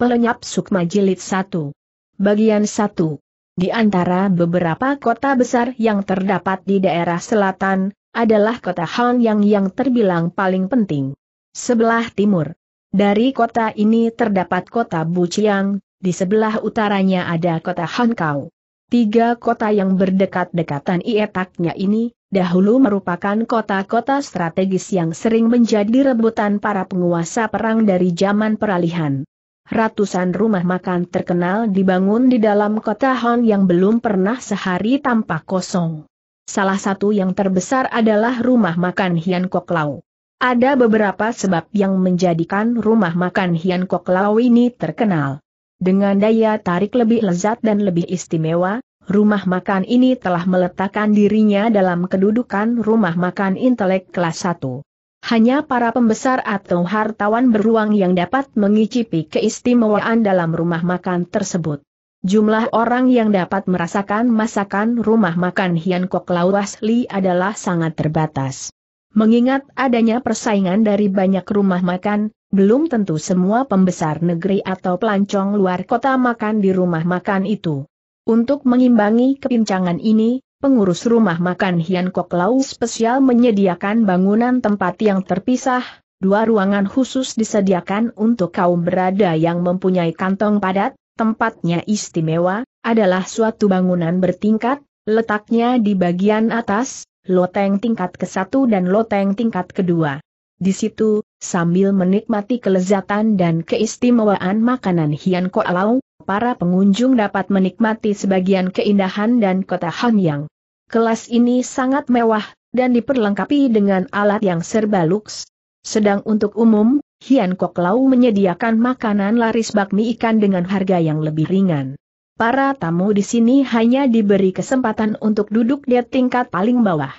Pelenyap Sukma Jilid 1. Bagian 1. Di antara beberapa kota besar yang terdapat di daerah selatan, adalah kota Hanyang yang terbilang paling penting. Sebelah timur. Dari kota ini terdapat kota Buciang, di sebelah utaranya ada kota Hankau. Tiga kota yang berdekat-dekatan ietaknya ini, dahulu merupakan kota-kota strategis yang sering menjadi rebutan para penguasa perang dari zaman peralihan ratusan rumah makan terkenal dibangun di dalam kota Han yang belum pernah sehari tampak kosong. Salah satu yang terbesar adalah rumah makan Hian Kok Lau. Ada beberapa sebab yang menjadikan rumah makan Hian Kok Lau ini terkenal. Dengan daya tarik lebih lezat dan lebih istimewa, rumah makan ini telah meletakkan dirinya dalam kedudukan rumah makan intelek kelas 1. Hanya para pembesar atau hartawan beruang yang dapat mengicipi keistimewaan dalam rumah makan tersebut. Jumlah orang yang dapat merasakan masakan rumah makan Hian Kok Lau asli adalah sangat terbatas. Mengingat adanya persaingan dari banyak rumah makan, belum tentu semua pembesar negeri atau pelancong luar kota makan di rumah makan itu. Untuk mengimbangi kepincangan ini, pengurus rumah makan Hian Kok Lau spesial menyediakan bangunan tempat yang terpisah, dua ruangan khusus disediakan untuk kaum berada yang mempunyai kantong padat, tempatnya istimewa, adalah suatu bangunan bertingkat, letaknya di bagian atas, loteng tingkat ke-1 dan loteng tingkat kedua. Di situ, sambil menikmati kelezatan dan keistimewaan makanan Hian Kok Lau, para pengunjung dapat menikmati sebagian keindahan dan kota Hanyang. Kelas ini sangat mewah, dan diperlengkapi dengan alat yang serba luks. Sedang untuk umum, Hian Kok Lau menyediakan makanan laris bakmi ikan dengan harga yang lebih ringan. Para tamu di sini hanya diberi kesempatan untuk duduk di tingkat paling bawah.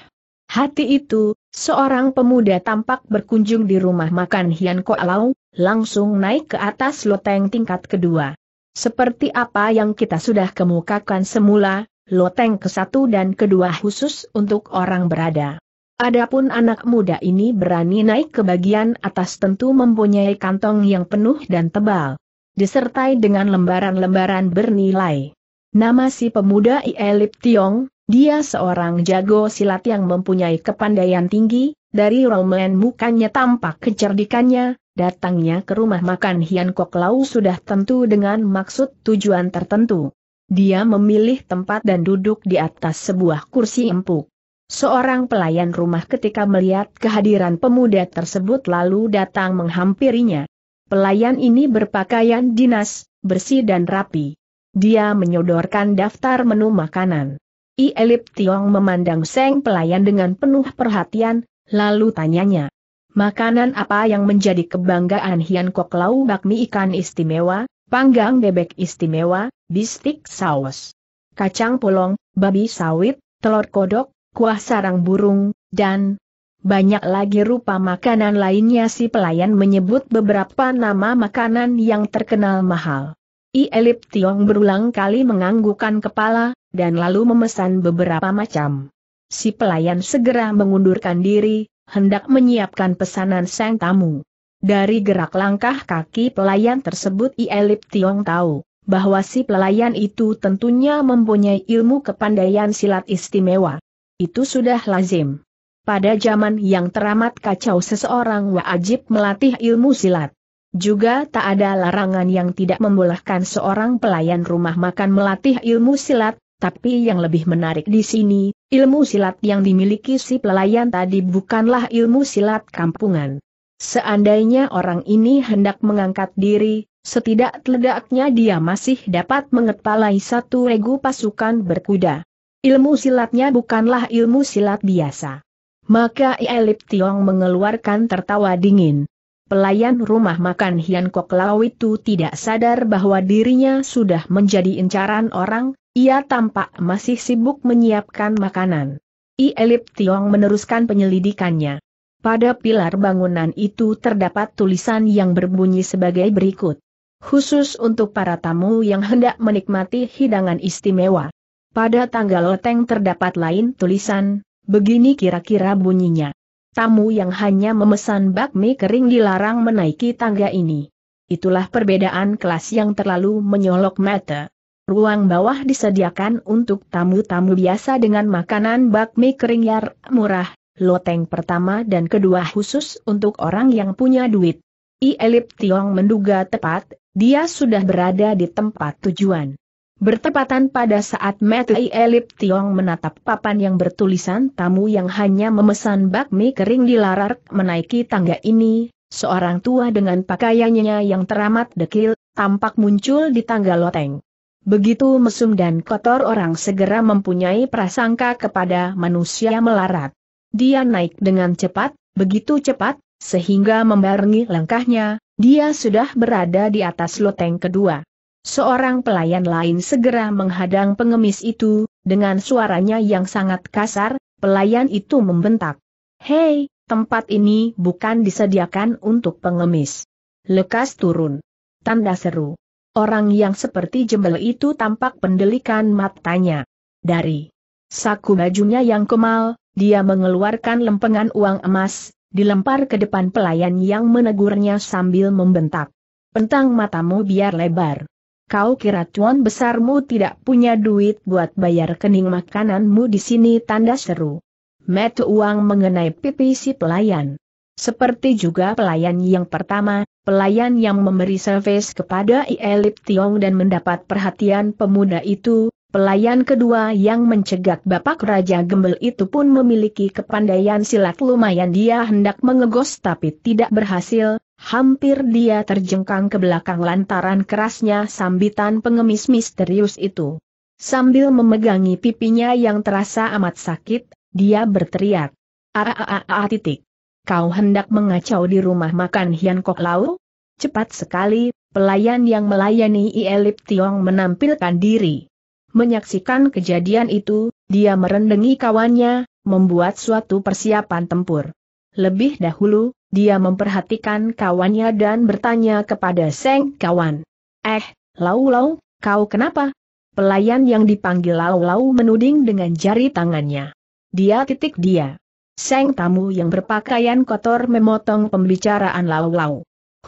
Hati itu, seorang pemuda tampak berkunjung di rumah makan Hian Kok Lau, langsung naik ke atas loteng tingkat kedua. Seperti apa yang kita sudah kemukakan semula, loteng ke-1 dan kedua khusus untuk orang berada. Adapun anak muda ini berani naik ke bagian atas tentu mempunyai kantong yang penuh dan tebal. Disertai dengan lembaran-lembaran bernilai. Nama si pemuda Ielip Tiong, dia seorang jago silat yang mempunyai kepandaian tinggi, dari romen mukanya tampak kecerdikannya, datangnya ke rumah makan Hian Kok Lau sudah tentu dengan maksud tujuan tertentu. Dia memilih tempat dan duduk di atas sebuah kursi empuk. Seorang pelayan rumah ketika melihat kehadiran pemuda tersebut lalu datang menghampirinya. Pelayan ini berpakaian dinas, bersih dan rapi. Dia menyodorkan daftar menu makanan. I Elip Tiong memandang Seng pelayan dengan penuh perhatian, lalu tanyanya. Makanan apa yang menjadi kebanggaan Hian Kok Lau bakmi ikan istimewa, panggang bebek istimewa, bistik saus, kacang polong, babi sawit, telur kodok, kuah sarang burung, dan banyak lagi rupa makanan lainnya si pelayan menyebut beberapa nama makanan yang terkenal mahal. I Elip Tiong berulang kali menganggukkan kepala, dan lalu memesan beberapa macam. Si pelayan segera mengundurkan diri, hendak menyiapkan pesanan sang tamu. Dari gerak langkah kaki pelayan tersebut Ielip Tiong tahu, bahwa si pelayan itu tentunya mempunyai ilmu kepandaian silat istimewa. Itu sudah lazim. Pada zaman yang teramat kacau seseorang wajib melatih ilmu silat. Juga tak ada larangan yang tidak membolehkan seorang pelayan rumah makan melatih ilmu silat, tapi yang lebih menarik di sini, ilmu silat yang dimiliki si pelayan tadi bukanlah ilmu silat kampungan. Seandainya orang ini hendak mengangkat diri, setidak-tidaknya dia masih dapat mengepalai satu regu pasukan berkuda. Ilmu silatnya bukanlah ilmu silat biasa. Maka Elip Tiong mengeluarkan tertawa dingin. Pelayan rumah makan Hian Kok Lau itu tidak sadar bahwa dirinya sudah menjadi incaran orang, ia tampak masih sibuk menyiapkan makanan. I Elip Tiong meneruskan penyelidikannya. Pada pilar bangunan itu terdapat tulisan yang berbunyi sebagai berikut. Khusus untuk para tamu yang hendak menikmati hidangan istimewa. Pada tanggal loteng terdapat lain tulisan, begini kira-kira bunyinya. Tamu yang hanya memesan bakmi kering dilarang menaiki tangga ini. itulah perbedaan kelas yang terlalu menyolok mata. Ruang bawah disediakan untuk tamu-tamu biasa dengan makanan bakmi kering yang murah, loteng pertama dan kedua khusus untuk orang yang punya duit. I Elip Tiong menduga tepat, dia sudah berada di tempat tujuan. Bertepatan pada saat Mete Elip Tiong menatap papan yang bertulisan tamu yang hanya memesan bakmi kering dilarang menaiki tangga ini, seorang tua dengan pakaiannya yang teramat dekil, tampak muncul di tangga loteng. Begitu mesum dan kotor orang segera mempunyai prasangka kepada manusia melarat. Dia naik dengan cepat, begitu cepat, sehingga membarengi langkahnya, dia sudah berada di atas loteng kedua. Seorang pelayan lain segera menghadang pengemis itu, dengan suaranya yang sangat kasar, pelayan itu membentak. Hei, tempat ini bukan disediakan untuk pengemis. Lekas turun. Tanda seru. Orang yang seperti jembel itu tampak pendelikan matanya. Dari saku bajunya yang kemal, dia mengeluarkan lempengan uang emas, dilempar ke depan pelayan yang menegurnya sambil membentak. Pentang matamu biar lebar. Kau kira tuan besarmu tidak punya duit buat bayar kening makananmu di sini tanda seru. Met uang mengenai pipi si pelayan. Seperti juga pelayan yang pertama, pelayan yang memberi servis kepada Ielip Tiong dan mendapat perhatian pemuda itu, pelayan kedua yang mencegak Bapak Raja Gembel itu pun memiliki kepandaian silat lumayan dia hendak mengegos tapi tidak berhasil, Hampir dia terjengkang ke belakang lantaran kerasnya sambitan pengemis misterius itu. Sambil memegangi pipinya yang terasa amat sakit, dia berteriak. Aaaa titik. Kau hendak mengacau di rumah makan Hian Kok Lau? Cepat sekali, pelayan yang melayani Ielip Tiong menampilkan diri. Menyaksikan kejadian itu, dia merendengi kawannya, membuat suatu persiapan tempur. Lebih dahulu, dia memperhatikan kawannya dan bertanya kepada Seng kawan. Eh, Lau Lau, kau kenapa? Pelayan yang dipanggil Lau Lau menuding dengan jari tangannya. Dia titik dia. Seng tamu yang berpakaian kotor memotong pembicaraan Lau Lau.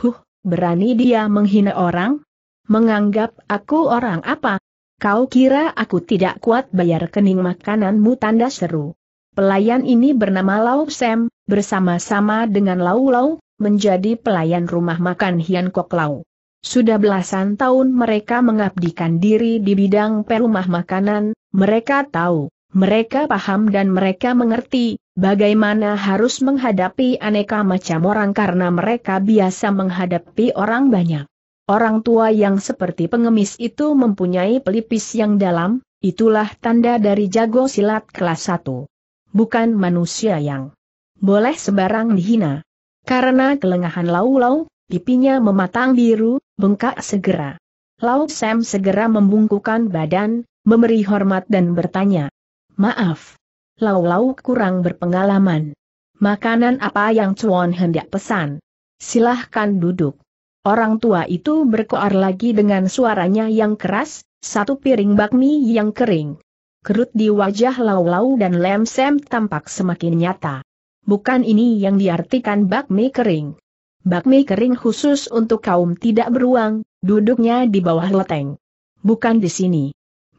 Huh, berani dia menghina orang? Menganggap aku orang apa? Kau kira aku tidak kuat bayar kening makananmu tanda seru. Pelayan ini bernama Lau Sam, bersama-sama dengan Lau Lau, menjadi pelayan rumah makan Hian Kok Lau. Sudah belasan tahun mereka mengabdikan diri di bidang perumah makanan, mereka tahu, mereka paham dan mereka mengerti, bagaimana harus menghadapi aneka macam orang karena mereka biasa menghadapi orang banyak. Orang tua yang seperti pengemis itu mempunyai pelipis yang dalam, itulah tanda dari jago silat kelas 1 bukan manusia yang boleh sebarang dihina. Karena kelengahan Lau Lau, pipinya mematang biru, bengkak segera. Lau Sam segera membungkukan badan, memberi hormat dan bertanya. Maaf. Lau Lau kurang berpengalaman. Makanan apa yang Chuan hendak pesan? Silahkan duduk. Orang tua itu berkoar lagi dengan suaranya yang keras, satu piring bakmi yang kering. Kerut di wajah Lau Lau dan Lem Sem tampak semakin nyata. Bukan ini yang diartikan bakmi kering. Bakmi kering khusus untuk kaum tidak beruang, duduknya di bawah loteng. Bukan di sini.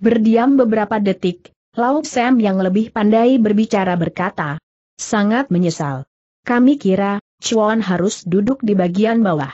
Berdiam beberapa detik, Lau Sam yang lebih pandai berbicara berkata. Sangat menyesal. Kami kira, Chuan harus duduk di bagian bawah.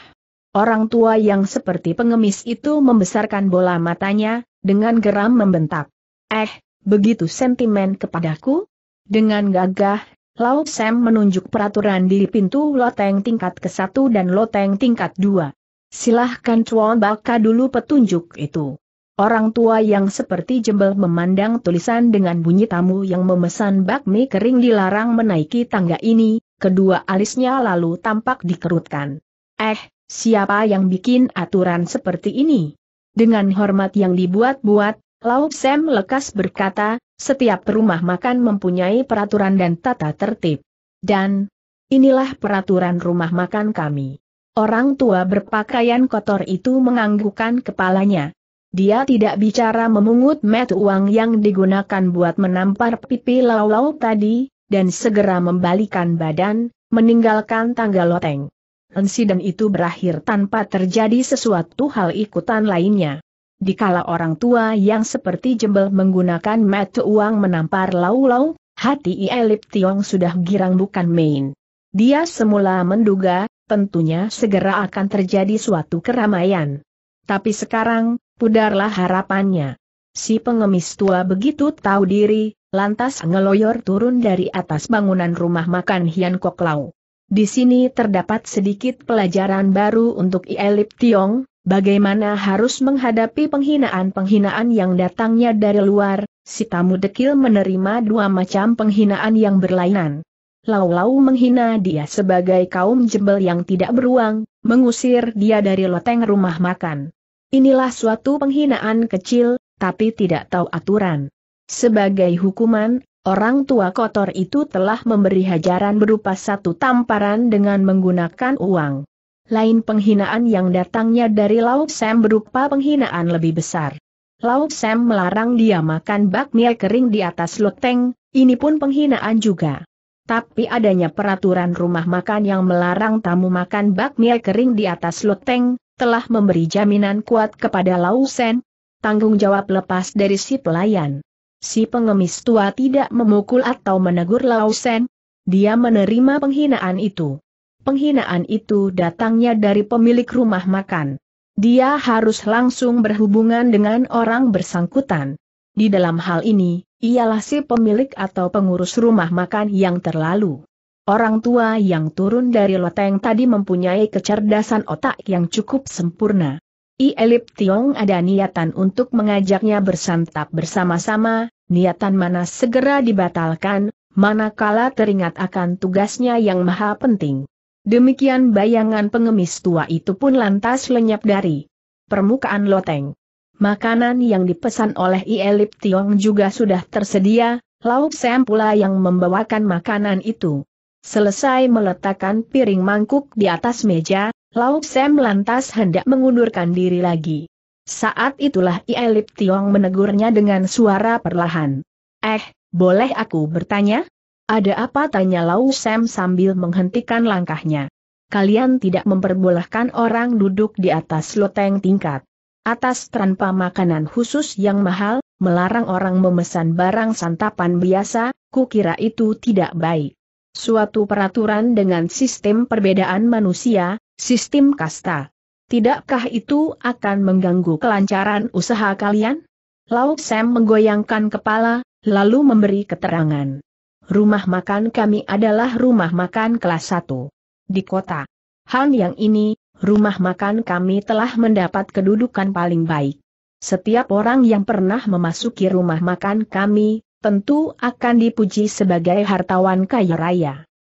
Orang tua yang seperti pengemis itu membesarkan bola matanya, dengan geram membentak. Eh, begitu sentimen kepadaku? Dengan gagah, Lau Sam menunjuk peraturan di pintu loteng tingkat ke-1 dan loteng tingkat 2. Silahkan Chuan baka dulu petunjuk itu. Orang tua yang seperti jembel memandang tulisan dengan bunyi tamu yang memesan bakmi kering dilarang menaiki tangga ini, kedua alisnya lalu tampak dikerutkan. Eh, siapa yang bikin aturan seperti ini? Dengan hormat yang dibuat-buat, Lau Sam lekas berkata, setiap rumah makan mempunyai peraturan dan tata tertib. Dan, inilah peraturan rumah makan kami. Orang tua berpakaian kotor itu menganggukkan kepalanya. Dia tidak bicara memungut met uang yang digunakan buat menampar pipi lau-lau tadi, dan segera membalikan badan, meninggalkan tangga loteng. insiden itu berakhir tanpa terjadi sesuatu hal ikutan lainnya. Dikala orang tua yang seperti jembel menggunakan mata uang menampar lau-lau, hati Ielip Tiong sudah girang bukan main. Dia semula menduga, tentunya segera akan terjadi suatu keramaian. Tapi sekarang, pudarlah harapannya. Si pengemis tua begitu tahu diri, lantas ngeloyor turun dari atas bangunan rumah makan Hian Kok Lau. Di sini terdapat sedikit pelajaran baru untuk Ielip Tiong, bagaimana harus menghadapi penghinaan-penghinaan yang datangnya dari luar, si tamu dekil menerima dua macam penghinaan yang berlainan. Lau-lau menghina dia sebagai kaum jembel yang tidak beruang, mengusir dia dari loteng rumah makan. Inilah suatu penghinaan kecil, tapi tidak tahu aturan. Sebagai hukuman, orang tua kotor itu telah memberi hajaran berupa satu tamparan dengan menggunakan uang. Lain penghinaan yang datangnya dari Laut Sam berupa penghinaan lebih besar. Laut Sam melarang dia makan bakmi kering di atas loteng, ini pun penghinaan juga. Tapi adanya peraturan rumah makan yang melarang tamu makan bakmi kering di atas loteng, telah memberi jaminan kuat kepada Lau Sen, tanggung jawab lepas dari si pelayan. Si pengemis tua tidak memukul atau menegur Lausen. Dia menerima penghinaan itu. Penghinaan itu datangnya dari pemilik rumah makan. Dia harus langsung berhubungan dengan orang bersangkutan. Di dalam hal ini, ialah si pemilik atau pengurus rumah makan yang terlalu. Orang tua yang turun dari loteng tadi mempunyai kecerdasan otak yang cukup sempurna. I Elip Tiong ada niatan untuk mengajaknya bersantap bersama-sama, niatan mana segera dibatalkan, manakala teringat akan tugasnya yang maha penting. Demikian bayangan pengemis tua itu pun lantas lenyap dari permukaan loteng. Makanan yang dipesan oleh I Elip Tiong juga sudah tersedia, Lauk Sam pula yang membawakan makanan itu. Selesai meletakkan piring mangkuk di atas meja, Lauk Sam lantas hendak mengundurkan diri lagi. Saat itulah Ielip Tiong menegurnya dengan suara perlahan. Eh, boleh aku bertanya? Ada apa tanya Lau Sam sambil menghentikan langkahnya. Kalian tidak memperbolehkan orang duduk di atas loteng tingkat. Atas tanpa makanan khusus yang mahal, melarang orang memesan barang santapan biasa, kukira itu tidak baik. Suatu peraturan dengan sistem perbedaan manusia, Sistem kasta. Tidakkah itu akan mengganggu kelancaran usaha kalian? Lauk Sam menggoyangkan kepala, lalu memberi keterangan. Rumah makan kami adalah rumah makan kelas 1. Di kota Han yang ini, rumah makan kami telah mendapat kedudukan paling baik. Setiap orang yang pernah memasuki rumah makan kami, tentu akan dipuji sebagai hartawan kaya raya.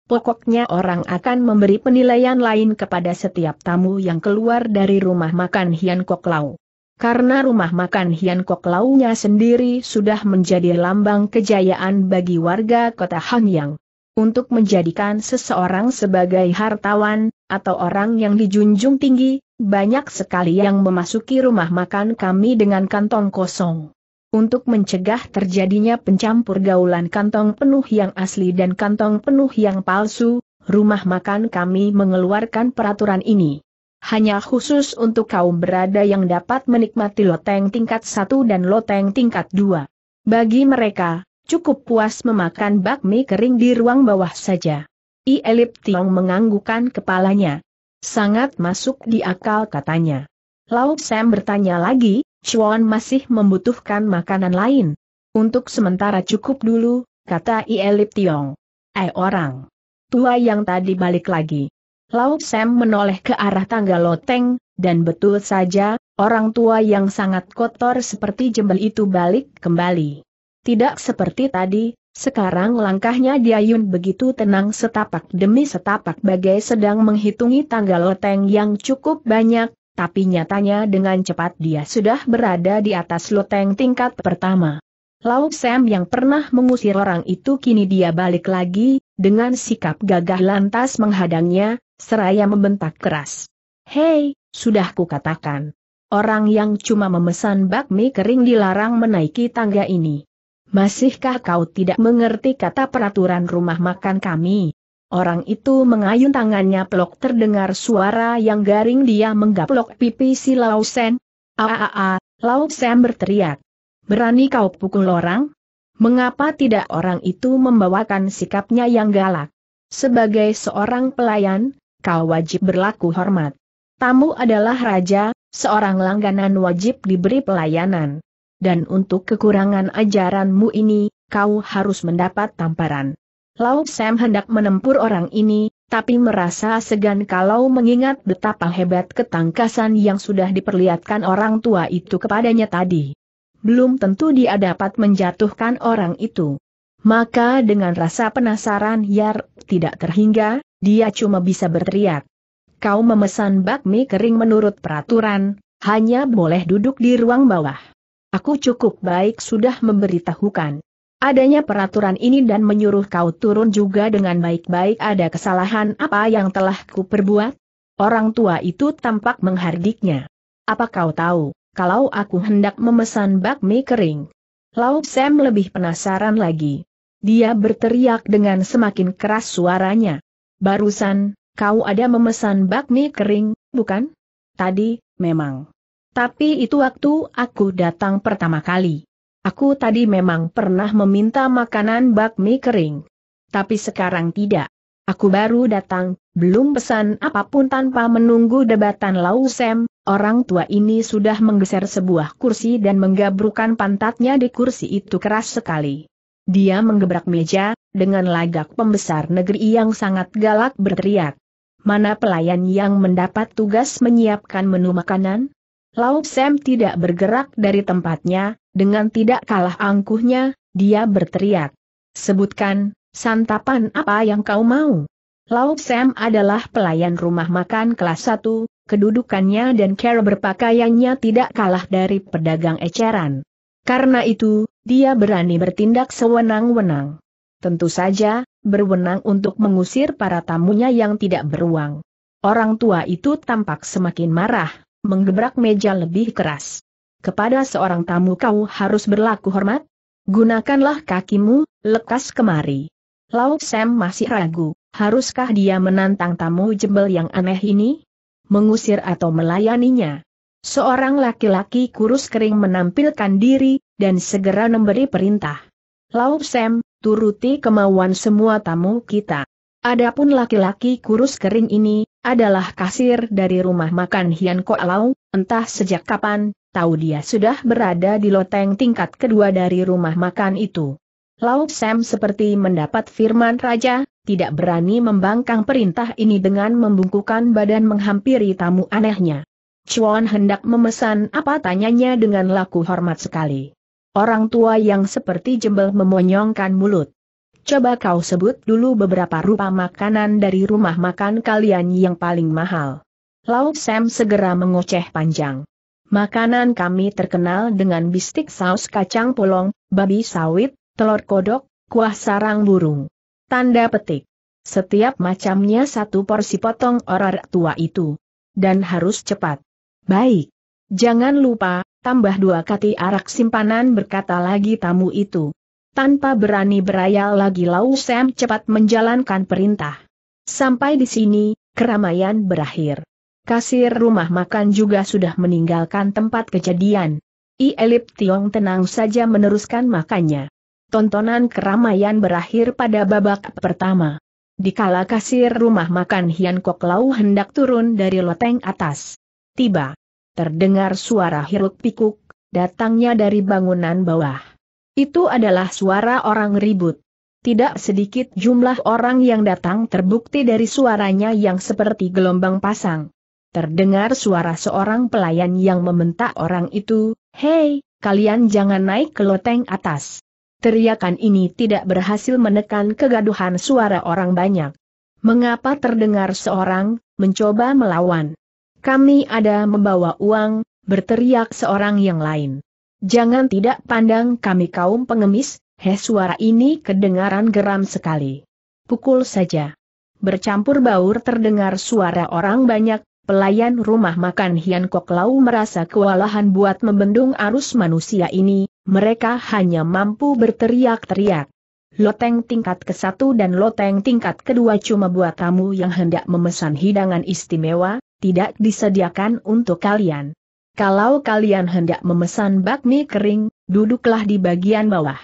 Pokoknya orang akan memberi penilaian lain kepada setiap tamu yang keluar dari rumah makan Hian Kok Lau. Karena rumah makan Hian Kok Lau-nya sendiri sudah menjadi lambang kejayaan bagi warga kota Hanyang. Untuk menjadikan seseorang sebagai hartawan, atau orang yang dijunjung tinggi, banyak sekali yang memasuki rumah makan kami dengan kantong kosong. Untuk mencegah terjadinya pencampur gaulan kantong penuh yang asli dan kantong penuh yang palsu, rumah makan kami mengeluarkan peraturan ini. Hanya khusus untuk kaum berada yang dapat menikmati loteng tingkat satu dan loteng tingkat dua. Bagi mereka, cukup puas memakan bakmi kering di ruang bawah saja. I Elip Tiong menganggukkan kepalanya. Sangat masuk di akal katanya. Laut Sam bertanya lagi, Chuan masih membutuhkan makanan lain. Untuk sementara cukup dulu, kata Ielip Tiong. Eh orang tua yang tadi balik lagi. Laut Sam menoleh ke arah tangga loteng, dan betul saja, orang tua yang sangat kotor seperti jembel itu balik kembali. Tidak seperti tadi, sekarang langkahnya Diayun begitu tenang setapak demi setapak bagai sedang menghitungi tangga loteng yang cukup banyak, tapi nyatanya dengan cepat dia sudah berada di atas loteng tingkat pertama. Lau Sam yang pernah mengusir orang itu kini dia balik lagi, dengan sikap gagah lantas menghadangnya, seraya membentak keras. Hei, sudah kukatakan. Orang yang cuma memesan bakmi kering dilarang menaiki tangga ini. Masihkah kau tidak mengerti kata peraturan rumah makan kami? Orang itu mengayun tangannya pelok terdengar suara yang garing dia menggaplok pipi si Lau Sen. Aa, Lau Sen berteriak. Berani kau pukul orang? Mengapa tidak orang itu membawakan sikapnya yang galak? Sebagai seorang pelayan, kau wajib berlaku hormat. Tamu adalah raja, seorang langganan wajib diberi pelayanan. Dan untuk kekurangan ajaranmu ini, kau harus mendapat tamparan. Lau Sam hendak menempur orang ini, tapi merasa segan kalau mengingat betapa hebat ketangkasan yang sudah diperlihatkan orang tua itu kepadanya tadi. Belum tentu dia dapat menjatuhkan orang itu. Maka dengan rasa penasaran Yar tidak terhingga, dia cuma bisa berteriak. Kau memesan bakmi kering menurut peraturan, hanya boleh duduk di ruang bawah. Aku cukup baik sudah memberitahukan adanya peraturan ini dan menyuruh kau turun juga dengan baik-baik ada kesalahan apa yang telah ku perbuat? Orang tua itu tampak menghardiknya. Apa kau tahu, kalau aku hendak memesan bakmi kering? Lau Sam lebih penasaran lagi. Dia berteriak dengan semakin keras suaranya. Barusan, kau ada memesan bakmi kering, bukan? Tadi, memang. Tapi itu waktu aku datang pertama kali. Aku tadi memang pernah meminta makanan bakmi kering. Tapi sekarang tidak. Aku baru datang, belum pesan apa pun tanpa menunggu debatan Lau Sem, orang tua ini sudah menggeser sebuah kursi dan menggabrukan pantatnya di kursi itu keras sekali. Dia menggebrak meja, dengan lagak pembesar negeri yang sangat galak berteriak. Mana pelayan yang mendapat tugas menyiapkan menu makanan? Lau Sam tidak bergerak dari tempatnya, dengan tidak kalah angkuhnya, dia berteriak. Sebutkan, santapan apa yang kau mau? Lau Sam adalah pelayan rumah makan kelas 1, kedudukannya dan cara berpakaiannya tidak kalah dari pedagang eceran. Karena itu, dia berani bertindak sewenang-wenang. Tentu saja, berwenang untuk mengusir para tamunya yang tidak beruang. Orang tua itu tampak semakin marah, menggebrak meja lebih keras. Kepada seorang tamu kau harus berlaku hormat? Gunakanlah kakimu, lekas kemari. Lau Sam masih ragu, haruskah dia menantang tamu jebel yang aneh ini? Mengusir atau melayaninya? Seorang laki-laki kurus kering menampilkan diri, dan segera memberi perintah. Lau Sam, turuti kemauan semua tamu kita. Adapun laki-laki kurus kering ini, adalah kasir dari rumah makan Hian Ko Lau, entah sejak kapan, tahu dia sudah berada di loteng tingkat kedua dari rumah makan itu. Lau Sam seperti mendapat firman raja, tidak berani membangkang perintah ini dengan membungkukan badan menghampiri tamu anehnya. Chuan hendak memesan apa tanyanya dengan laku hormat sekali. Orang tua yang seperti jembel memonyongkan mulut. Coba kau sebut dulu beberapa rupa makanan dari rumah makan kalian yang paling mahal. Lau Sam segera mengoceh panjang. Makanan kami terkenal dengan bistik saus kacang polong, babi sawit, telur kodok, kuah sarang burung. Tanda petik. Setiap macamnya satu porsi potong orang tua itu. Dan harus cepat. Baik. Jangan lupa, tambah dua kati arak simpanan berkata lagi tamu itu. Tanpa berani berayal lagi Lau Sam cepat menjalankan perintah. Sampai di sini, keramaian berakhir. Kasir rumah makan juga sudah meninggalkan tempat kejadian. I Elip Tiong tenang saja meneruskan makannya. Tontonan keramaian berakhir pada babak pertama. Dikala kasir rumah makan Hian Kok Lau hendak turun dari loteng atas. Tiba. Terdengar suara hiruk pikuk, datangnya dari bangunan bawah. Itu adalah suara orang ribut. Tidak sedikit jumlah orang yang datang terbukti dari suaranya yang seperti gelombang pasang. Terdengar suara seorang pelayan yang membentak orang itu, Hei, kalian jangan naik ke loteng atas. Teriakan ini tidak berhasil menekan kegaduhan suara orang banyak. Mengapa terdengar seorang, mencoba melawan? Kami ada membawa uang, berteriak seorang yang lain. Jangan tidak pandang kami kaum pengemis, he suara ini kedengaran geram sekali. Pukul saja. Bercampur baur terdengar suara orang banyak, Pelayan rumah makan Hian Kok Lau merasa kewalahan buat membendung arus manusia ini, mereka hanya mampu berteriak-teriak. Loteng tingkat ke satu dan loteng tingkat kedua cuma buat tamu yang hendak memesan hidangan istimewa, tidak disediakan untuk kalian. Kalau kalian hendak memesan bakmi kering, duduklah di bagian bawah.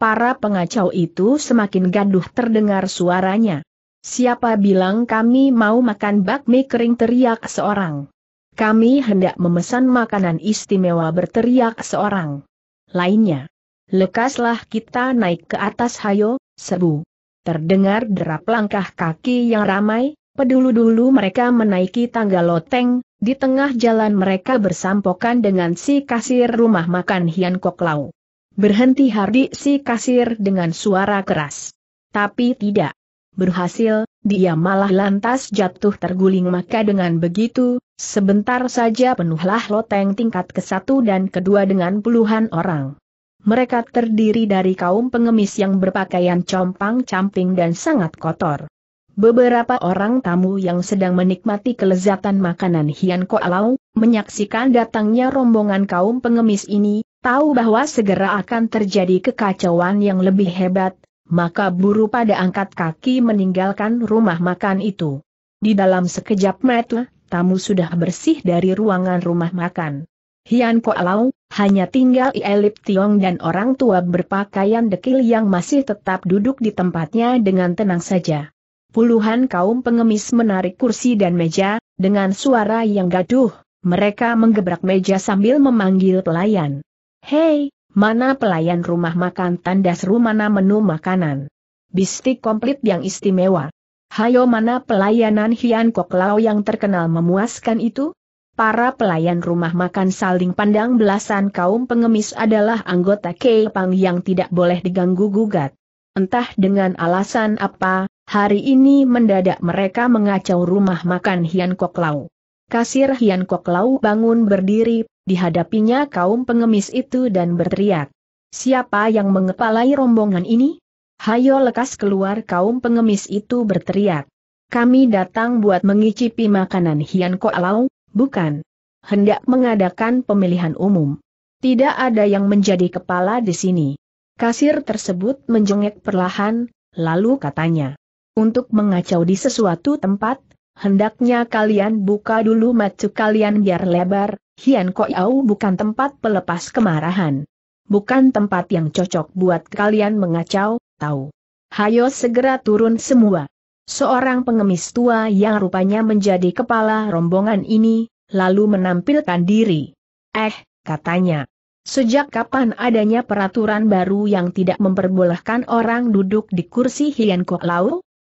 Para pengacau itu semakin gaduh terdengar suaranya. Siapa bilang kami mau makan bakmi kering teriak seorang. Kami hendak memesan makanan istimewa berteriak seorang. Lainnya. Lekaslah kita naik ke atas hayo, sebu. Terdengar derap langkah kaki yang ramai, pedulu-dulu mereka menaiki tangga loteng, di tengah jalan mereka bersampokan dengan si kasir rumah makan Hian Kok Lau. Berhenti Hardi si kasir dengan suara keras. Tapi tidak. Berhasil, dia malah lantas jatuh terguling maka dengan begitu, sebentar saja penuhlah loteng tingkat ke satu dan kedua dengan puluhan orang. Mereka terdiri dari kaum pengemis yang berpakaian compang-camping dan sangat kotor. Beberapa orang tamu yang sedang menikmati kelezatan makanan Hian Koalau, menyaksikan datangnya rombongan kaum pengemis ini, tahu bahwa segera akan terjadi kekacauan yang lebih hebat, maka buru pada angkat kaki meninggalkan rumah makan itu. Di dalam sekejap mata, tamu sudah bersih dari ruangan rumah makan. Hian Koalau, hanya tinggal Ielip Tiong dan orang tua berpakaian dekil yang masih tetap duduk di tempatnya dengan tenang saja. Puluhan kaum pengemis menarik kursi dan meja, dengan suara yang gaduh, mereka menggebrak meja sambil memanggil pelayan. Hei, mana pelayan rumah makan tanda seru mana menu makanan? Bistik komplit yang istimewa. Hayo mana pelayanan Hian Koklau yang terkenal memuaskan itu? Para pelayan rumah makan saling pandang belasan kaum pengemis adalah anggota Kepang yang tidak boleh diganggu-gugat. Entah dengan alasan apa, hari ini mendadak mereka mengacau rumah makan Hian Kok Lau. Kasir Hian Kok Lau bangun berdiri, dihadapinya kaum pengemis itu dan berteriak. Siapa yang mengepalai rombongan ini? Hayo lekas keluar kaum pengemis itu berteriak. Kami datang buat mengicipi makanan Hian Kok Lau, Bukan. Hendak mengadakan pemilihan umum. Tidak ada yang menjadi kepala di sini. Kasir tersebut menjengek perlahan, lalu katanya. Untuk mengacau di sesuatu tempat, hendaknya kalian buka dulu mata kalian biar lebar, Hian Koyau bukan tempat pelepas kemarahan. Bukan tempat yang cocok buat kalian mengacau, tahu. Hayo segera turun semua. Seorang pengemis tua yang rupanya menjadi kepala rombongan ini, lalu menampilkan diri. Eh, katanya. Sejak kapan adanya peraturan baru yang tidak memperbolehkan orang duduk di kursi Hian Kok?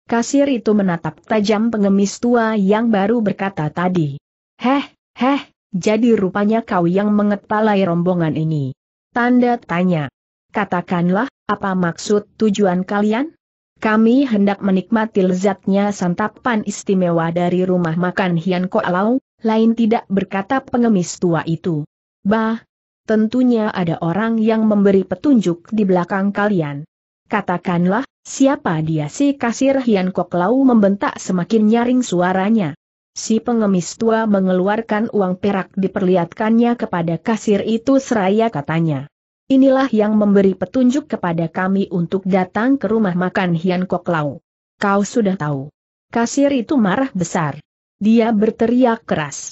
Kasir itu menatap tajam pengemis tua yang baru berkata tadi. Heh, heh, jadi rupanya kau yang mengepalai rombongan ini. Tanda tanya. Katakanlah, apa maksud tujuan kalian? Kami hendak menikmati lezatnya santapan istimewa dari rumah makan Hian Koalau, lain tidak berkata pengemis tua itu. Bah, tentunya ada orang yang memberi petunjuk di belakang kalian. Katakanlah, siapa dia si kasir Hian Koklau membentak semakin nyaring suaranya. Si pengemis tua mengeluarkan uang perak diperlihatkannya kepada kasir itu seraya katanya. Inilah yang memberi petunjuk kepada kami untuk datang ke rumah makan Hian Kok Lau. Kau sudah tahu. Kasir itu marah besar. Dia berteriak keras.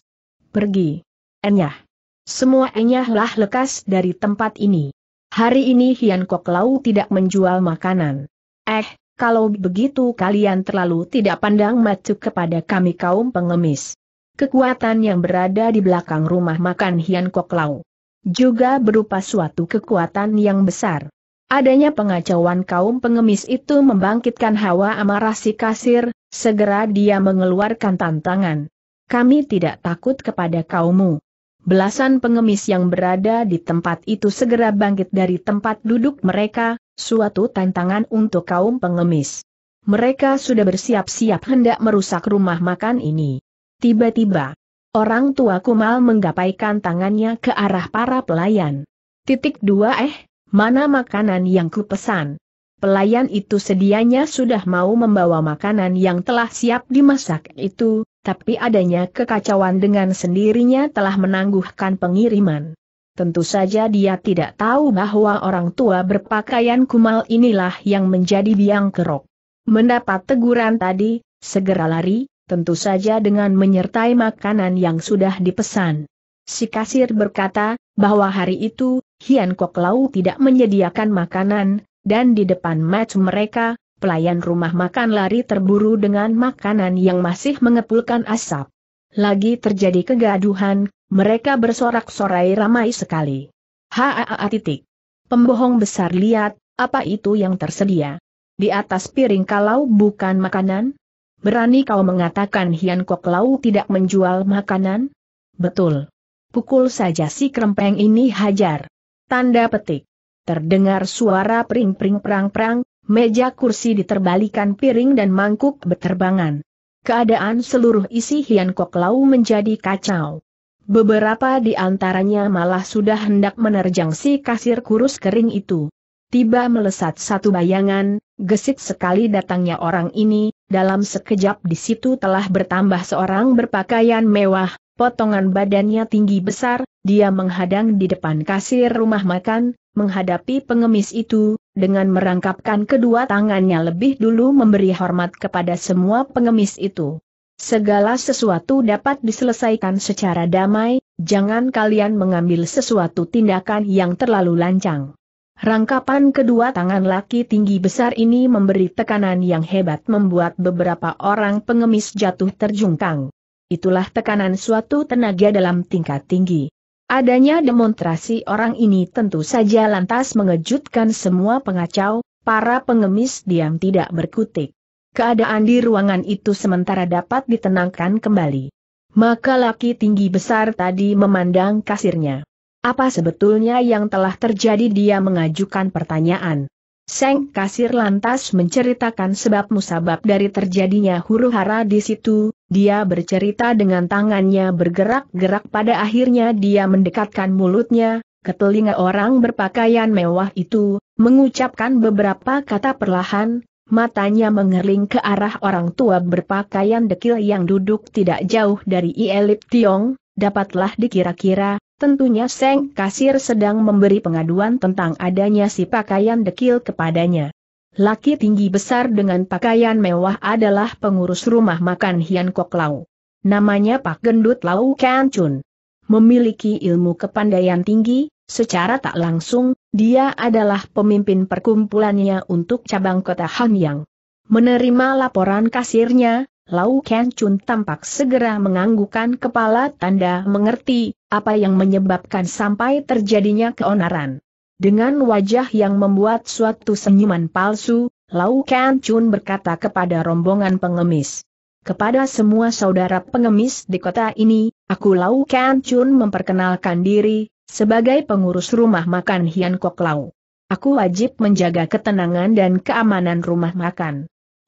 Pergi. Enyah. Semua enyahlah lekas dari tempat ini. Hari ini Hian Kok Lau tidak menjual makanan. Eh, kalau begitu kalian terlalu tidak pandang matu kepada kami kaum pengemis. Kekuatan yang berada di belakang rumah makan Hian Kok Lau juga berupa suatu kekuatan yang besar. Adanya pengacauan kaum pengemis itu membangkitkan hawa amarah si kasir, segera dia mengeluarkan tantangan. Kami tidak takut kepada kaummu. Belasan pengemis yang berada di tempat itu segera bangkit dari tempat duduk mereka, suatu tantangan untuk kaum pengemis. Mereka sudah bersiap-siap hendak merusak rumah makan ini. Tiba-tiba, Orang tua Kumal menggapaikan tangannya ke arah para pelayan. Titik dua eh, mana makanan yang kupesan? Pelayan itu sedianya sudah mau membawa makanan yang telah siap dimasak itu, tapi adanya kekacauan dengan sendirinya telah menangguhkan pengiriman. Tentu saja dia tidak tahu bahwa orang tua berpakaian kumal inilah yang menjadi biang kerok. Mendapat teguran tadi, segera lari, tentu saja dengan menyertai makanan yang sudah dipesan. Si kasir berkata, bahwa hari itu, Hian Kok Lau tidak menyediakan makanan, dan di depan match mereka, pelayan rumah makan lari terburu dengan makanan yang masih mengepulkan asap. Lagi terjadi kegaduhan, mereka bersorak-sorai ramai sekali. Haa titik. Pembohong besar lihat, apa itu yang tersedia? Di atas piring kalau bukan makanan? Berani kau mengatakan Hian Kok Lau tidak menjual makanan? Betul. Pukul saja si kerempeng ini hajar. Tanda petik. Terdengar suara pring-pring perang-perang, meja kursi diterbalikan piring dan mangkuk beterbangan. Keadaan seluruh isi Hian Kok Lau menjadi kacau. Beberapa di antaranya malah sudah hendak menerjang si kasir kurus kering itu. Tiba melesat satu bayangan, gesit sekali datangnya orang ini, dalam sekejap di situ telah bertambah seorang berpakaian mewah, potongan badannya tinggi besar, dia menghadang di depan kasir rumah makan, menghadapi pengemis itu, dengan merangkapkan kedua tangannya lebih dulu memberi hormat kepada semua pengemis itu. Segala sesuatu dapat diselesaikan secara damai, jangan kalian mengambil sesuatu tindakan yang terlalu lancang. Rangkapan kedua tangan laki tinggi besar ini memberi tekanan yang hebat membuat beberapa orang pengemis jatuh terjungkang. Itulah tekanan suatu tenaga dalam tingkat tinggi. Adanya demonstrasi orang ini tentu saja lantas mengejutkan semua pengacau, para pengemis diam tidak berkutik. Keadaan di ruangan itu sementara dapat ditenangkan kembali. Maka laki tinggi besar tadi memandang kasirnya. Apa sebetulnya yang telah terjadi dia mengajukan pertanyaan. Seng kasir lantas menceritakan sebab musabab dari terjadinya huru hara di situ, dia bercerita dengan tangannya bergerak-gerak pada akhirnya dia mendekatkan mulutnya, ke telinga orang berpakaian mewah itu, mengucapkan beberapa kata perlahan, matanya mengerling ke arah orang tua berpakaian dekil yang duduk tidak jauh dari Ielip Tiong, dapatlah dikira-kira, Tentunya Seng Kasir sedang memberi pengaduan tentang adanya si pakaian dekil kepadanya. Laki tinggi besar dengan pakaian mewah adalah pengurus rumah makan Hian Kok Lau. Namanya Pak Gendut Lau Kan Chun. Memiliki ilmu kepandaian tinggi, secara tak langsung, dia adalah pemimpin perkumpulannya untuk cabang kota Hanyang. Menerima laporan kasirnya, Lau Ken Chun tampak segera menganggukkan kepala tanda mengerti, apa yang menyebabkan sampai terjadinya keonaran. Dengan wajah yang membuat suatu senyuman palsu, Lau Kan Chun berkata kepada rombongan pengemis. Kepada semua saudara pengemis di kota ini, aku Lau Kan Chun memperkenalkan diri, sebagai pengurus rumah makan Hian Kok Lau. Aku wajib menjaga ketenangan dan keamanan rumah makan.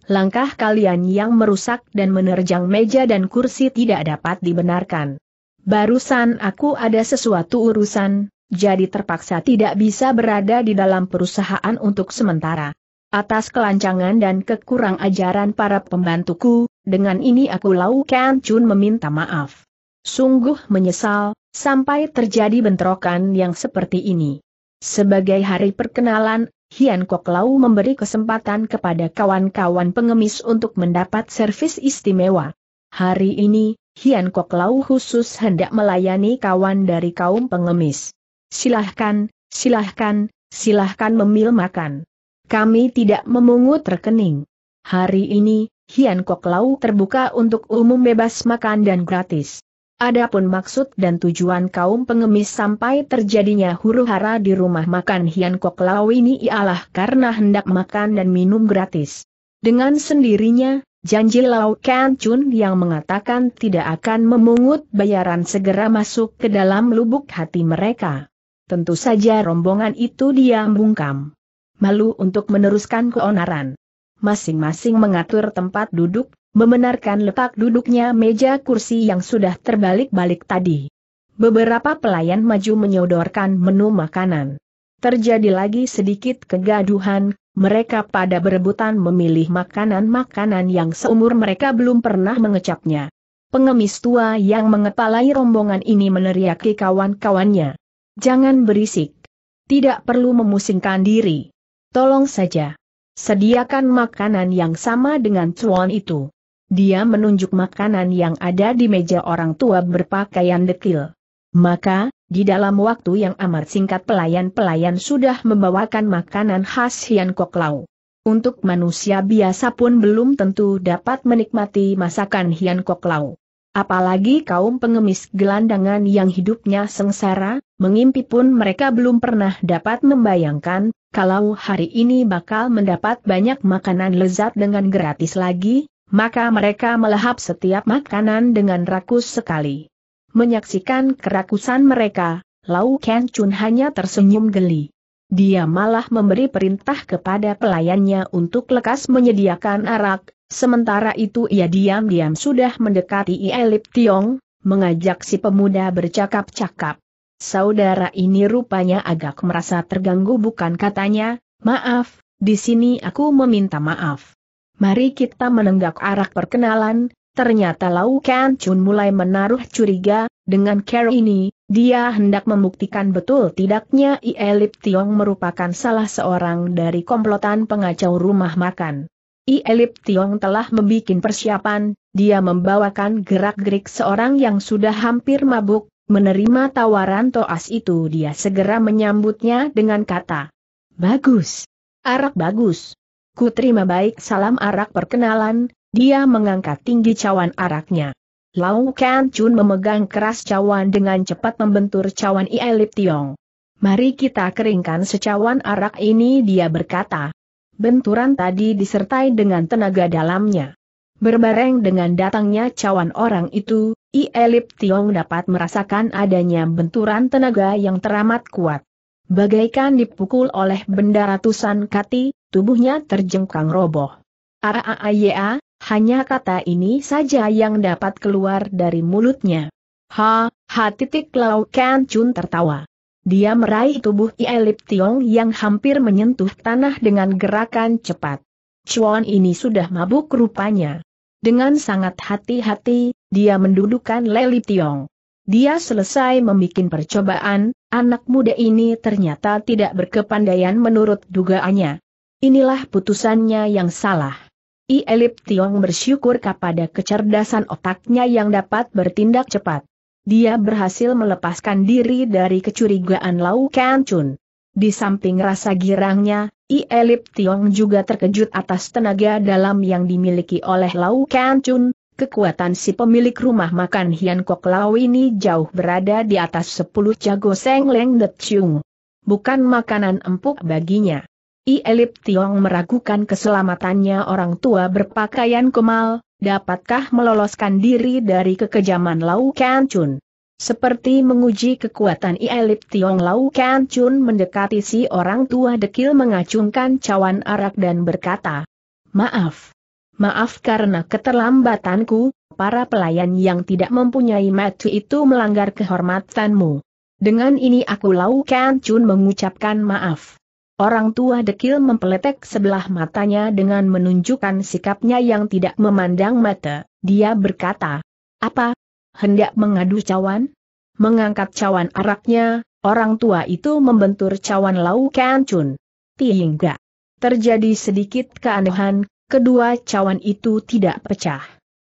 Langkah kalian yang merusak dan menerjang meja dan kursi tidak dapat dibenarkan. Barusan aku ada sesuatu urusan, jadi terpaksa tidak bisa berada di dalam perusahaan untuk sementara. Atas kelancangan dan kekurang ajaran para pembantuku, dengan ini aku Lau Kan Chun meminta maaf. Sungguh menyesal, sampai terjadi bentrokan yang seperti ini. Sebagai hari perkenalan, Hian Kok Lau memberi kesempatan kepada kawan-kawan pengemis untuk mendapat servis istimewa. Hari ini, Hian Kok Lau khusus hendak melayani kawan dari kaum pengemis. Silahkan, silahkan, silahkan memil makan. Kami tidak memungut rekening. Hari ini, Hian Kok Lau terbuka untuk umum bebas makan dan gratis. Adapun maksud dan tujuan kaum pengemis sampai terjadinya huru hara di rumah makan Hian Kok Lau ini ialah karena hendak makan dan minum gratis. Dengan sendirinya, Janji Lau Kan Chun yang mengatakan tidak akan memungut bayaran segera masuk ke dalam lubuk hati mereka. Tentu saja rombongan itu diam bungkam. Malu untuk meneruskan keonaran. Masing-masing mengatur tempat duduk, membenarkan letak duduknya meja kursi yang sudah terbalik-balik tadi. Beberapa pelayan maju menyodorkan menu makanan. Terjadi lagi sedikit kegaduhan, mereka pada berebutan memilih makanan-makanan yang seumur mereka belum pernah mengecapnya. Pengemis tua yang mengepalai rombongan ini meneriaki kawan-kawannya. Jangan berisik. Tidak perlu memusingkan diri. Tolong saja. Sediakan makanan yang sama dengan cuan itu. Dia menunjuk makanan yang ada di meja orang tua berpakaian dekil. Maka, di dalam waktu yang amat singkat pelayan-pelayan sudah membawakan makanan khas Hian Kok Lau. Untuk manusia biasa pun belum tentu dapat menikmati masakan Hian Kok Lau. Apalagi kaum pengemis gelandangan yang hidupnya sengsara, mengimpi pun mereka belum pernah dapat membayangkan, kalau hari ini bakal mendapat banyak makanan lezat dengan gratis lagi, maka mereka melahap setiap makanan dengan rakus sekali. Menyaksikan kerakusan mereka, Lau Ken Chun hanya tersenyum geli. Dia malah memberi perintah kepada pelayannya untuk lekas menyediakan arak, sementara itu ia diam-diam sudah mendekati Ie Lip Tiong, mengajak si pemuda bercakap-cakap. Saudara ini rupanya agak merasa terganggu bukan katanya, maaf, di sini aku meminta maaf. Mari kita menenggak arak perkenalan, Ternyata Lau Kan Chun mulai menaruh curiga, dengan care ini, dia hendak membuktikan betul tidaknya Ie Lip Tiong merupakan salah seorang dari komplotan pengacau rumah makan. Ie Lip Tiong telah membuat persiapan, dia membawakan gerak-gerik seorang yang sudah hampir mabuk, menerima tawaran Toas itu dia segera menyambutnya dengan kata, Bagus. Arak bagus. Ku terima baik salam arak perkenalan, dia mengangkat tinggi cawan araknya. Lau Kan Chun memegang keras cawan dengan cepat membentur cawan Ie Lip Tiong. Mari kita keringkan secawan arak ini dia berkata. Benturan tadi disertai dengan tenaga dalamnya. Berbareng dengan datangnya cawan orang itu, Ie Lip Tiong dapat merasakan adanya benturan tenaga yang teramat kuat. Bagaikan dipukul oleh benda ratusan kati, tubuhnya terjengkang roboh. Aaaya, hanya kata ini saja yang dapat keluar dari mulutnya. Ha, ha titik Lau Kan Chun tertawa. Dia meraih tubuh Lip Tiong yang hampir menyentuh tanah dengan gerakan cepat. Chuan ini sudah mabuk rupanya. Dengan sangat hati-hati, dia mendudukkan Lip Tiong. Dia selesai membuat percobaan, anak muda ini ternyata tidak berkepandaian menurut dugaannya. Inilah putusannya yang salah. I Elip Tiong bersyukur kepada kecerdasan otaknya yang dapat bertindak cepat. Dia berhasil melepaskan diri dari kecurigaan Lau Kan Chun. Di samping rasa girangnya, I Elip Tiong juga terkejut atas tenaga dalam yang dimiliki oleh Lau Kan Chun. Kekuatan si pemilik rumah makan Hian Kok Lau ini jauh berada di atas sepuluh jago Seng Leng Det Chung. Bukan makanan empuk baginya. I Elip Tiong meragukan keselamatannya orang tua berpakaian kemal, dapatkah meloloskan diri dari kekejaman Lau Kan Chun. Seperti menguji kekuatan I Elip Tiong Lau Kan Chun mendekati si orang tua dekil mengacungkan cawan arak dan berkata, Maaf. Maaf karena keterlambatanku, para pelayan yang tidak mempunyai matu itu melanggar kehormatanmu. Dengan ini aku Lau Kan Chun mengucapkan maaf. Orang tua dekil mempeletek sebelah matanya dengan menunjukkan sikapnya yang tidak memandang mata. Dia berkata, Apa? Hendak mengadu cawan? Mengangkat cawan araknya, orang tua itu membentur cawan lau kancun. Tingga. Terjadi sedikit keanehan, kedua cawan itu tidak pecah.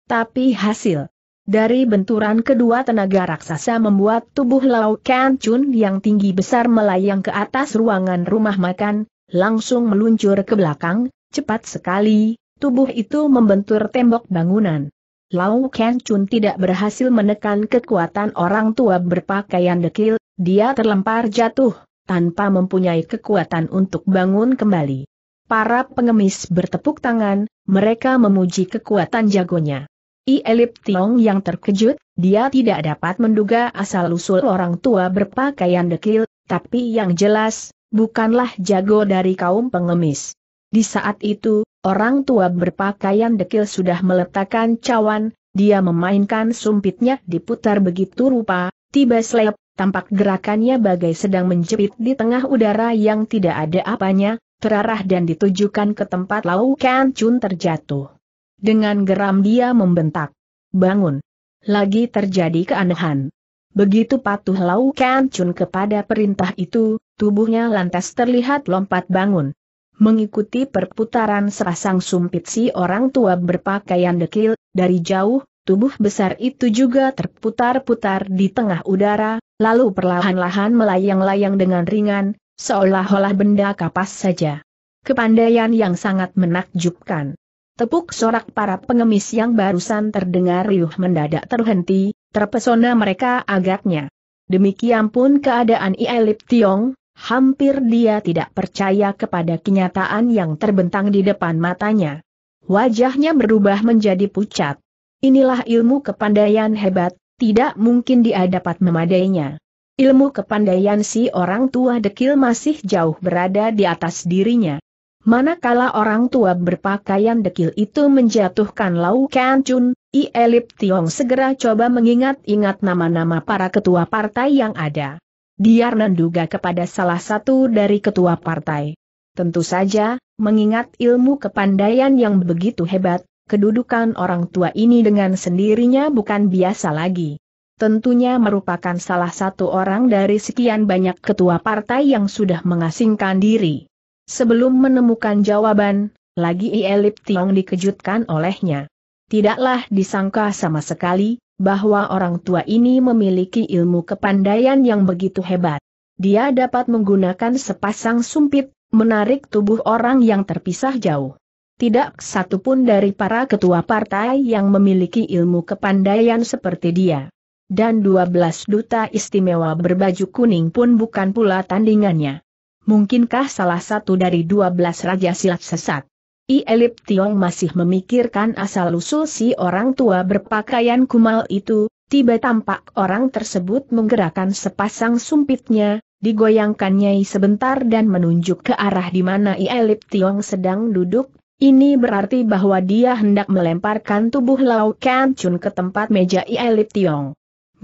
Tapi hasil dari benturan kedua tenaga raksasa membuat tubuh Lau Kan Chun yang tinggi besar melayang ke atas ruangan rumah makan, langsung meluncur ke belakang, cepat sekali, tubuh itu membentur tembok bangunan. Lau Kan Chun tidak berhasil menekan kekuatan orang tua berpakaian dekil, dia terlempar jatuh, tanpa mempunyai kekuatan untuk bangun kembali. Para pengemis bertepuk tangan, mereka memuji kekuatan jagonya. I Elip Tiong yang terkejut, dia tidak dapat menduga asal-usul orang tua berpakaian dekil, tapi yang jelas, bukanlah jago dari kaum pengemis. Di saat itu, orang tua berpakaian dekil sudah meletakkan cawan, dia memainkan sumpitnya diputar begitu rupa, tiba selep, tampak gerakannya bagai sedang menjepit di tengah udara yang tidak ada apanya, terarah dan ditujukan ke tempat Lau Kan Chun terjatuh. Dengan geram dia membentak. Bangun. Lagi terjadi keanehan. Begitu patuh Lau Kan Chun kepada perintah itu, tubuhnya lantas terlihat lompat bangun. Mengikuti perputaran serasang sumpit si orang tua berpakaian dekil, dari jauh, tubuh besar itu juga terputar-putar di tengah udara, lalu perlahan-lahan melayang-layang dengan ringan, seolah-olah benda kapas saja. Kepandaian yang sangat menakjubkan. Tepuk sorak para pengemis yang barusan terdengar riuh mendadak terhenti, terpesona mereka agaknya. Demikian pun keadaan Ielip Tiong, hampir dia tidak percaya kepada kenyataan yang terbentang di depan matanya. Wajahnya berubah menjadi pucat. Inilah ilmu kepandaian hebat, tidak mungkin dia dapat memadainya. Ilmu kepandaian si orang tua dekil masih jauh berada di atas dirinya. Manakala orang tua berpakaian dekil itu menjatuhkan Lau Kan Chun, I Elip Tiong segera coba mengingat-ingat nama-nama para ketua partai yang ada. Dia menduga kepada salah satu dari ketua partai. Tentu saja, mengingat ilmu kepandaian yang begitu hebat, kedudukan orang tua ini dengan sendirinya bukan biasa lagi. Tentunya merupakan salah satu orang dari sekian banyak ketua partai yang sudah mengasingkan diri. Sebelum menemukan jawaban, lagi Ielip Tiong dikejutkan olehnya. Tidaklah disangka sama sekali, bahwa orang tua ini memiliki ilmu kepandaian yang begitu hebat. Dia dapat menggunakan sepasang sumpit, menarik tubuh orang yang terpisah jauh. Tidak satupun dari para ketua partai yang memiliki ilmu kepandaian seperti dia. Dan 12 duta istimewa berbaju kuning pun bukan pula tandingannya. Mungkinkah salah satu dari dua belas raja silat sesat? I Elip Tiong masih memikirkan asal-usul si orang tua berpakaian kumal itu, tiba tampak orang tersebut menggerakkan sepasang sumpitnya, digoyangkannya sebentar dan menunjuk ke arah di mana I Elip Tiong sedang duduk, ini berarti bahwa dia hendak melemparkan tubuh Lau Kan Chun ke tempat meja I Elip Tiong.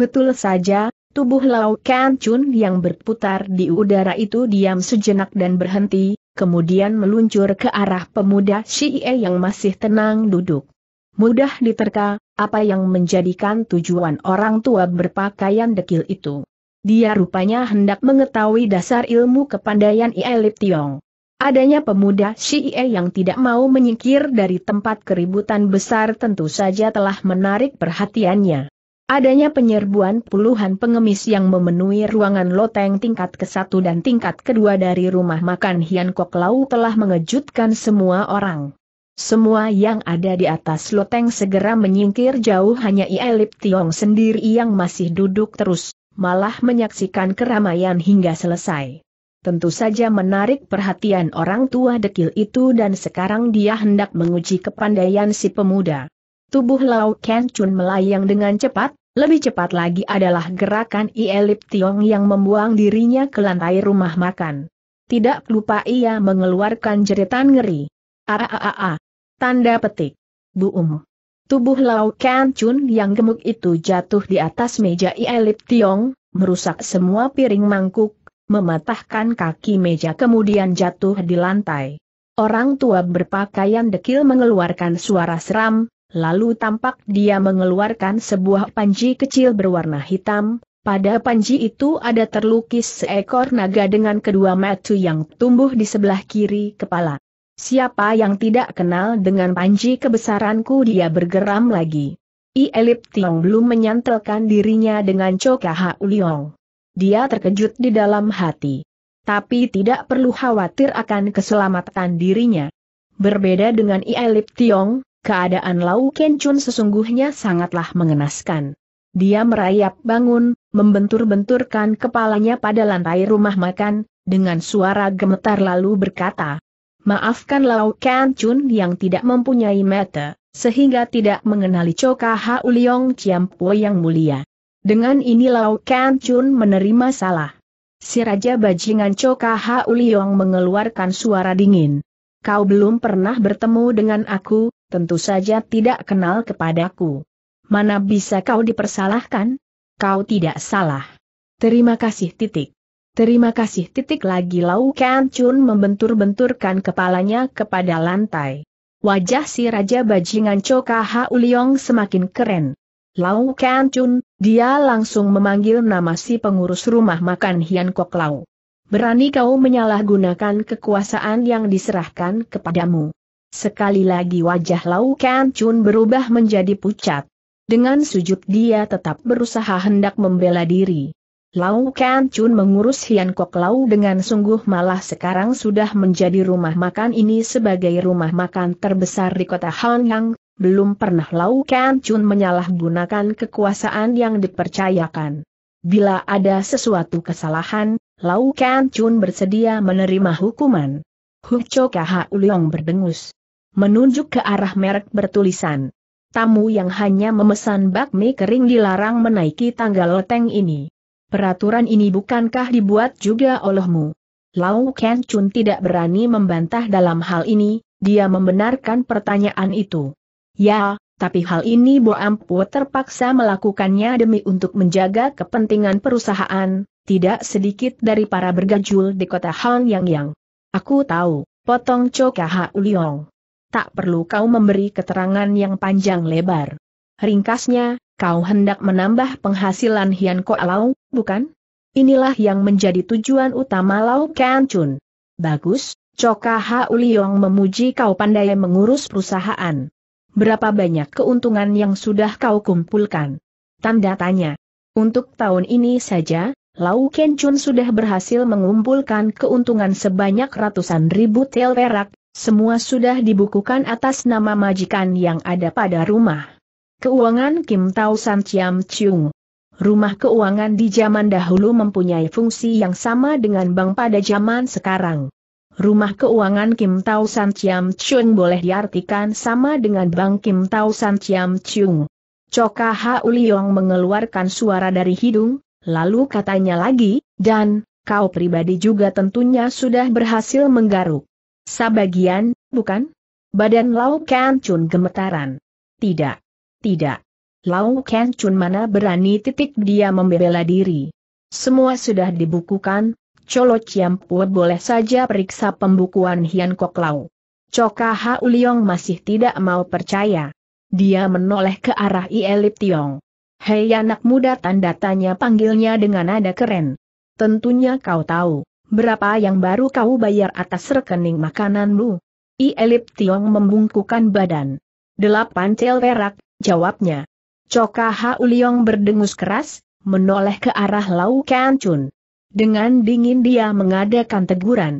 Betul saja, Tubuh Lau Kan Chun yang berputar di udara itu diam sejenak dan berhenti, kemudian meluncur ke arah pemuda Xie yang masih tenang duduk. Mudah diterka, apa yang menjadikan tujuan orang tua berpakaian dekil itu. Dia rupanya hendak mengetahui dasar ilmu kepandaian Ielip Tiong. Adanya pemuda Xie yang tidak mau menyingkir dari tempat keributan besar tentu saja telah menarik perhatiannya. Adanya penyerbuan puluhan pengemis yang memenuhi ruangan loteng tingkat ke-1 dan tingkat kedua dari rumah makan Hian Kok Lau telah mengejutkan semua orang. Semua yang ada di atas loteng segera menyingkir jauh hanya Ielip Tiong sendiri yang masih duduk terus, malah menyaksikan keramaian hingga selesai. Tentu saja menarik perhatian orang tua dekil itu dan sekarang dia hendak menguji kepandaian si pemuda. Tubuh Lau Ken Chun melayang dengan cepat, lebih cepat lagi adalah gerakan Ielip Tiong yang membuang dirinya ke lantai rumah makan. Tidak lupa ia mengeluarkan jeritan ngeri. Aaaa. Tanda petik. Buum. Tubuh Lau Kan Chun yang gemuk itu jatuh di atas meja Ielip Tiong, merusak semua piring mangkuk, mematahkan kaki meja kemudian jatuh di lantai. Orang tua berpakaian dekil mengeluarkan suara seram, lalu tampak dia mengeluarkan sebuah panji kecil berwarna hitam, pada panji itu ada terlukis seekor naga dengan kedua mata yang tumbuh di sebelah kiri kepala. Siapa yang tidak kenal dengan panji kebesaranku dia bergeram lagi. I Elip Tiong belum menyantelkan dirinya dengan Choka Uliong. Dia terkejut di dalam hati. Tapi tidak perlu khawatir akan keselamatan dirinya. Berbeda dengan I Elip Tiong, Keadaan Lau Ken Chun sesungguhnya sangatlah mengenaskan. Dia merayap bangun, membentur-benturkan kepalanya pada lantai rumah makan, dengan suara gemetar lalu berkata, Maafkan Lau Ken Chun yang tidak mempunyai mata, sehingga tidak mengenali Choka Ha Uliong Ciampo yang mulia. Dengan ini Lau Ken Chun menerima salah. Si Raja Bajingan Choka Ha Uliong mengeluarkan suara dingin. Kau belum pernah bertemu dengan aku, tentu saja tidak kenal kepadaku. Mana bisa kau dipersalahkan? Kau tidak salah. Terima kasih titik. Terima kasih titik lagi Lau Kan Chun membentur-benturkan kepalanya kepada lantai. Wajah si Raja Bajingan Choka Ha Uliong semakin keren. Lau Kan Chun, Dia langsung memanggil nama si pengurus rumah makan Hian Kok Lau. Berani kau menyalahgunakan kekuasaan yang diserahkan kepadamu. Sekali lagi wajah Lau Kan Chun berubah menjadi pucat. Dengan sujud dia tetap berusaha hendak membela diri. Lau Kan Chun mengurus Hian Kok Lau dengan sungguh malah sekarang sudah menjadi rumah makan ini sebagai rumah makan terbesar di kota Hanyang, belum pernah Lau Kan Chun menyalahgunakan kekuasaan yang dipercayakan. Bila ada sesuatu kesalahan, Lau Kan Chun bersedia menerima hukuman. Hu Chokaha Uliong berdengus. Menunjuk ke arah merek bertulisan. Tamu yang hanya memesan bakmi kering dilarang menaiki tangga loteng ini. Peraturan ini bukankah dibuat juga olehmu? Lau Kan Chun tidak berani membantah dalam hal ini, dia membenarkan pertanyaan itu. Ya, tapi hal ini Bo Ampu terpaksa melakukannya demi untuk menjaga kepentingan perusahaan, tidak sedikit dari para bergajul di kota Han Yang Yang. Aku tahu, potong Chokaha Uliong. Tak perlu kau memberi keterangan yang panjang lebar. Ringkasnya, kau hendak menambah penghasilan Hian Ko Lau, bukan? Inilah yang menjadi tujuan utama Lau Kan Chun. Bagus, Chokaha Uliong memuji kau pandai mengurus perusahaan. Berapa banyak keuntungan yang sudah kau kumpulkan? Tanda tanya. Untuk tahun ini saja, Lau Chun sudah berhasil mengumpulkan keuntungan sebanyak ratusan ribu tel perak, semua sudah dibukukan atas nama majikan yang ada pada rumah. Keuangan Kim Tao San Chiam Chung Rumah keuangan di zaman dahulu mempunyai fungsi yang sama dengan bank pada zaman sekarang rumah keuangan Kim Tao San Chiam Chung boleh diartikan sama dengan Bank Kim Tao San Chiam Chung. Choka Ha Uliong mengeluarkan suara dari hidung, lalu katanya lagi, dan, kau pribadi juga tentunya sudah berhasil menggaruk. Sabagian, bukan? Badan Lau Kan Chun gemetaran. Tidak. Tidak. Lau Kan Chun mana berani titik dia membela diri. Semua sudah dibukukan, Colo Ciampu boleh saja periksa pembukuan Hian Kok Lau. Coka Ha Uliong masih tidak mau percaya. Dia menoleh ke arah Ielip Tiong. Hei anak muda tanda tanya panggilnya dengan nada keren. Tentunya kau tahu, berapa yang baru kau bayar atas rekening makananmu. Ielip Tiong membungkukan badan. Delapan tel perak, jawabnya. Coka Ha Uliong berdengus keras, menoleh ke arah Lau Kancun. Dengan dingin dia mengadakan teguran.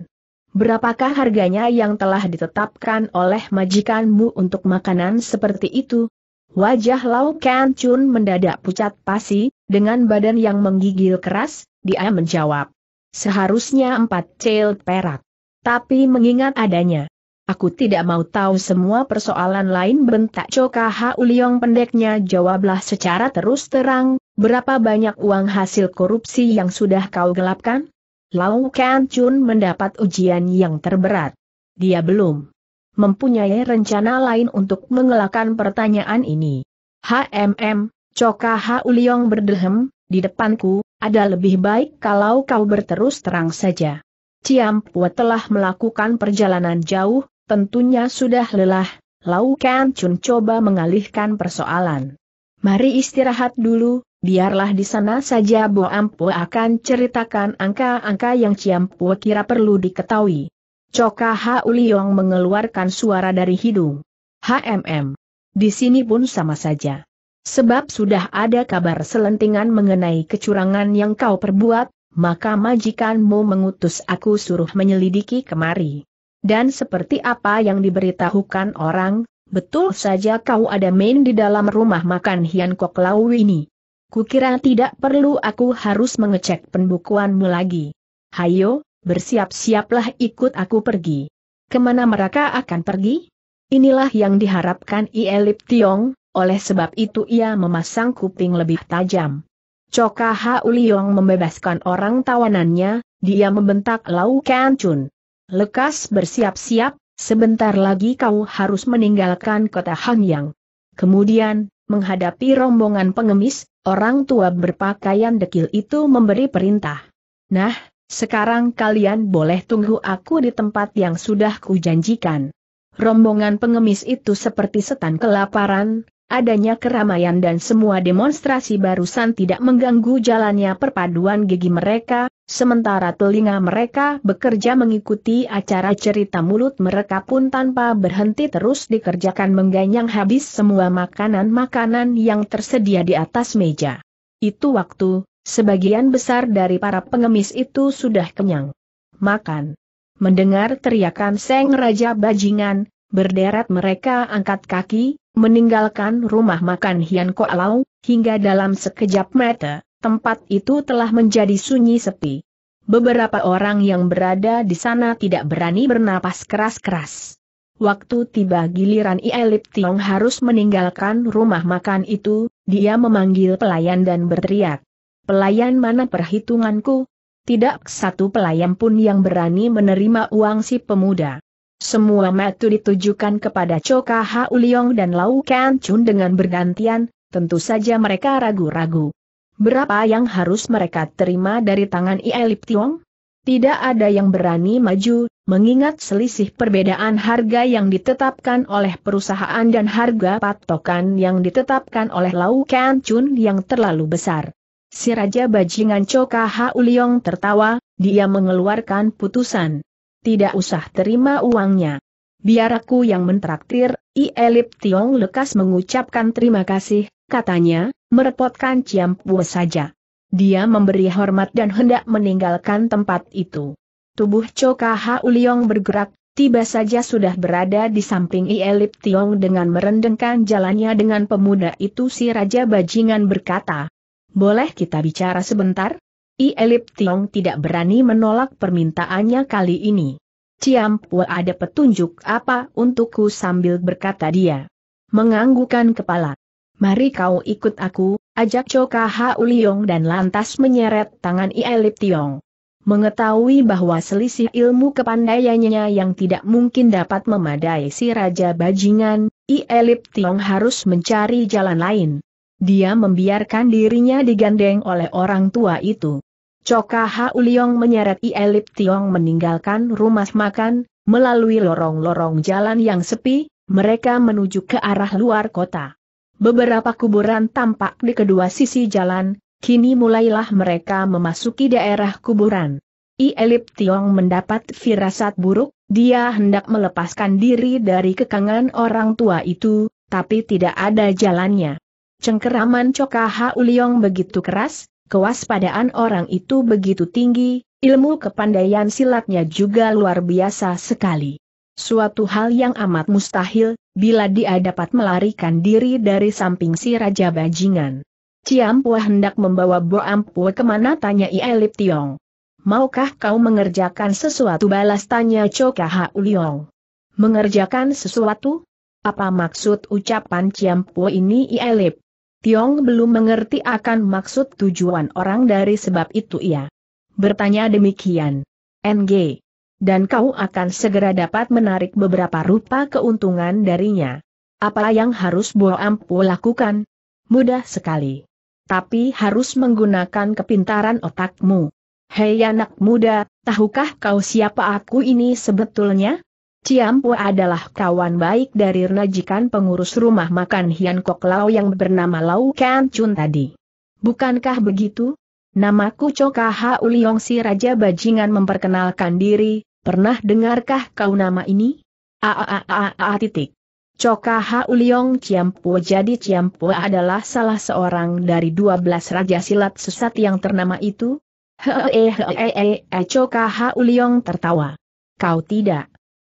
Berapakah harganya yang telah ditetapkan oleh majikanmu untuk makanan seperti itu? Wajah Lau Kan Chun mendadak pucat pasi, dengan badan yang menggigil keras, dia menjawab. Seharusnya empat cel perak. Tapi mengingat adanya Aku tidak mau tahu semua persoalan lain bentak Coka Ha Uliong pendeknya jawablah secara terus terang, berapa banyak uang hasil korupsi yang sudah kau gelapkan? Lau Kan Chun mendapat ujian yang terberat. Dia belum mempunyai rencana lain untuk mengelakkan pertanyaan ini. HMM, Coka Ha Uliong berdehem, di depanku, ada lebih baik kalau kau berterus terang saja. Ciampu telah melakukan perjalanan jauh, tentunya sudah lelah, Lau Kan Chun coba mengalihkan persoalan. Mari istirahat dulu, biarlah di sana saja Bo Ampu akan ceritakan angka-angka yang Ciampu kira perlu diketahui. Coka Ha Uliong mengeluarkan suara dari hidung. HMM. Di sini pun sama saja. Sebab sudah ada kabar selentingan mengenai kecurangan yang kau perbuat, maka majikanmu mengutus aku suruh menyelidiki kemari. Dan seperti apa yang diberitahukan orang, betul saja kau ada main di dalam rumah makan Hian Kok Lau ini. Kukira tidak perlu aku harus mengecek pembukuanmu lagi. Hayo, bersiap-siaplah ikut aku pergi. Ke mana mereka akan pergi? Inilah yang diharapkan Ielip Tiong, oleh sebab itu ia memasang kuping lebih tajam. Coka Ha Uliong membebaskan orang tawanannya, dia membentak Lau Kan Chun. Lekas bersiap-siap, sebentar lagi kau harus meninggalkan kota Hangyang. Kemudian, menghadapi rombongan pengemis, orang tua berpakaian dekil itu memberi perintah. Nah, sekarang kalian boleh tunggu aku di tempat yang sudah kujanjikan. Rombongan pengemis itu seperti setan kelaparan, adanya keramaian dan semua demonstrasi barusan tidak mengganggu jalannya perpaduan gigi mereka, sementara telinga mereka bekerja mengikuti acara cerita mulut mereka pun tanpa berhenti terus dikerjakan mengganyang habis semua makanan-makanan yang tersedia di atas meja. Itu waktu, sebagian besar dari para pengemis itu sudah kenyang. Makan. Mendengar teriakan Seng Raja Bajingan, berderet mereka angkat kaki, meninggalkan rumah makan Hian Koalau, hingga dalam sekejap mata, tempat itu telah menjadi sunyi sepi. Beberapa orang yang berada di sana tidak berani bernapas keras-keras. Waktu tiba giliran Lip Tiong harus meninggalkan rumah makan itu, dia memanggil pelayan dan berteriak. Pelayan mana perhitunganku? Tidak satu pelayan pun yang berani menerima uang si pemuda. Semua mata ditujukan kepada Choka Ha Uliong dan Lau Kan Chun dengan bergantian, tentu saja mereka ragu-ragu. Berapa yang harus mereka terima dari tangan Ie Lip Tiong? Tidak ada yang berani maju, mengingat selisih perbedaan harga yang ditetapkan oleh perusahaan dan harga patokan yang ditetapkan oleh Lau Kan Chun yang terlalu besar. Si Raja Bajingan Choka Ha Uliong tertawa, dia mengeluarkan putusan. Tidak usah terima uangnya. Biar aku yang mentraktir, I Elip Tiong lekas mengucapkan terima kasih, katanya, merepotkan Ciampu saja. Dia memberi hormat dan hendak meninggalkan tempat itu. Tubuh Choka Ha Uliong bergerak, tiba saja sudah berada di samping I Elip Tiong dengan merendengkan jalannya dengan pemuda itu si Raja Bajingan berkata, Boleh kita bicara sebentar? I Elip Tiong tidak berani menolak permintaannya kali ini. Ciampu ada petunjuk apa untukku sambil berkata dia. Menganggukan kepala. Mari kau ikut aku, ajak Choka Ha Uliong dan lantas menyeret tangan I Elip Tiong. Mengetahui bahwa selisih ilmu kepandaiannya yang tidak mungkin dapat memadai si Raja Bajingan, I Elip Tiong harus mencari jalan lain. Dia membiarkan dirinya digandeng oleh orang tua itu. Coka Ha Uliong menyeret I Elip Tiong meninggalkan rumah makan, melalui lorong-lorong jalan yang sepi, mereka menuju ke arah luar kota. Beberapa kuburan tampak di kedua sisi jalan, kini mulailah mereka memasuki daerah kuburan. I Elip Tiong mendapat firasat buruk, dia hendak melepaskan diri dari kekangan orang tua itu, tapi tidak ada jalannya. Cengkeraman Coka Ha Uliong begitu keras, Kewaspadaan orang itu begitu tinggi, ilmu kepandaian silatnya juga luar biasa sekali. Suatu hal yang amat mustahil, bila dia dapat melarikan diri dari samping si Raja Bajingan. Ciampu hendak membawa Bo Ampu ke mana tanya Ielip Tiong. Maukah kau mengerjakan sesuatu balas tanya Chokaha Uliong. Mengerjakan sesuatu? Apa maksud ucapan Ciampu ini Ielip? Tiong belum mengerti akan maksud tujuan orang dari sebab itu ia bertanya demikian. NG. Dan kau akan segera dapat menarik beberapa rupa keuntungan darinya. Apa yang harus Bo Ampu lakukan? Mudah sekali. Tapi harus menggunakan kepintaran otakmu. Hei anak muda, tahukah kau siapa aku ini sebetulnya? Ciampu adalah kawan baik dari Renajikan pengurus rumah makan Hian Kok Lau yang bernama Lau Kan Chun tadi. Bukankah begitu? Namaku Choka Ha Uliong si Raja Bajingan memperkenalkan diri, pernah dengarkah kau nama ini? A a a a a titik. Choka Ha Uliong Ciampu jadi Ciampu adalah salah seorang dari dua belas raja silat sesat yang ternama itu? Hee hee Choka Ha Uliong tertawa. Kau tidak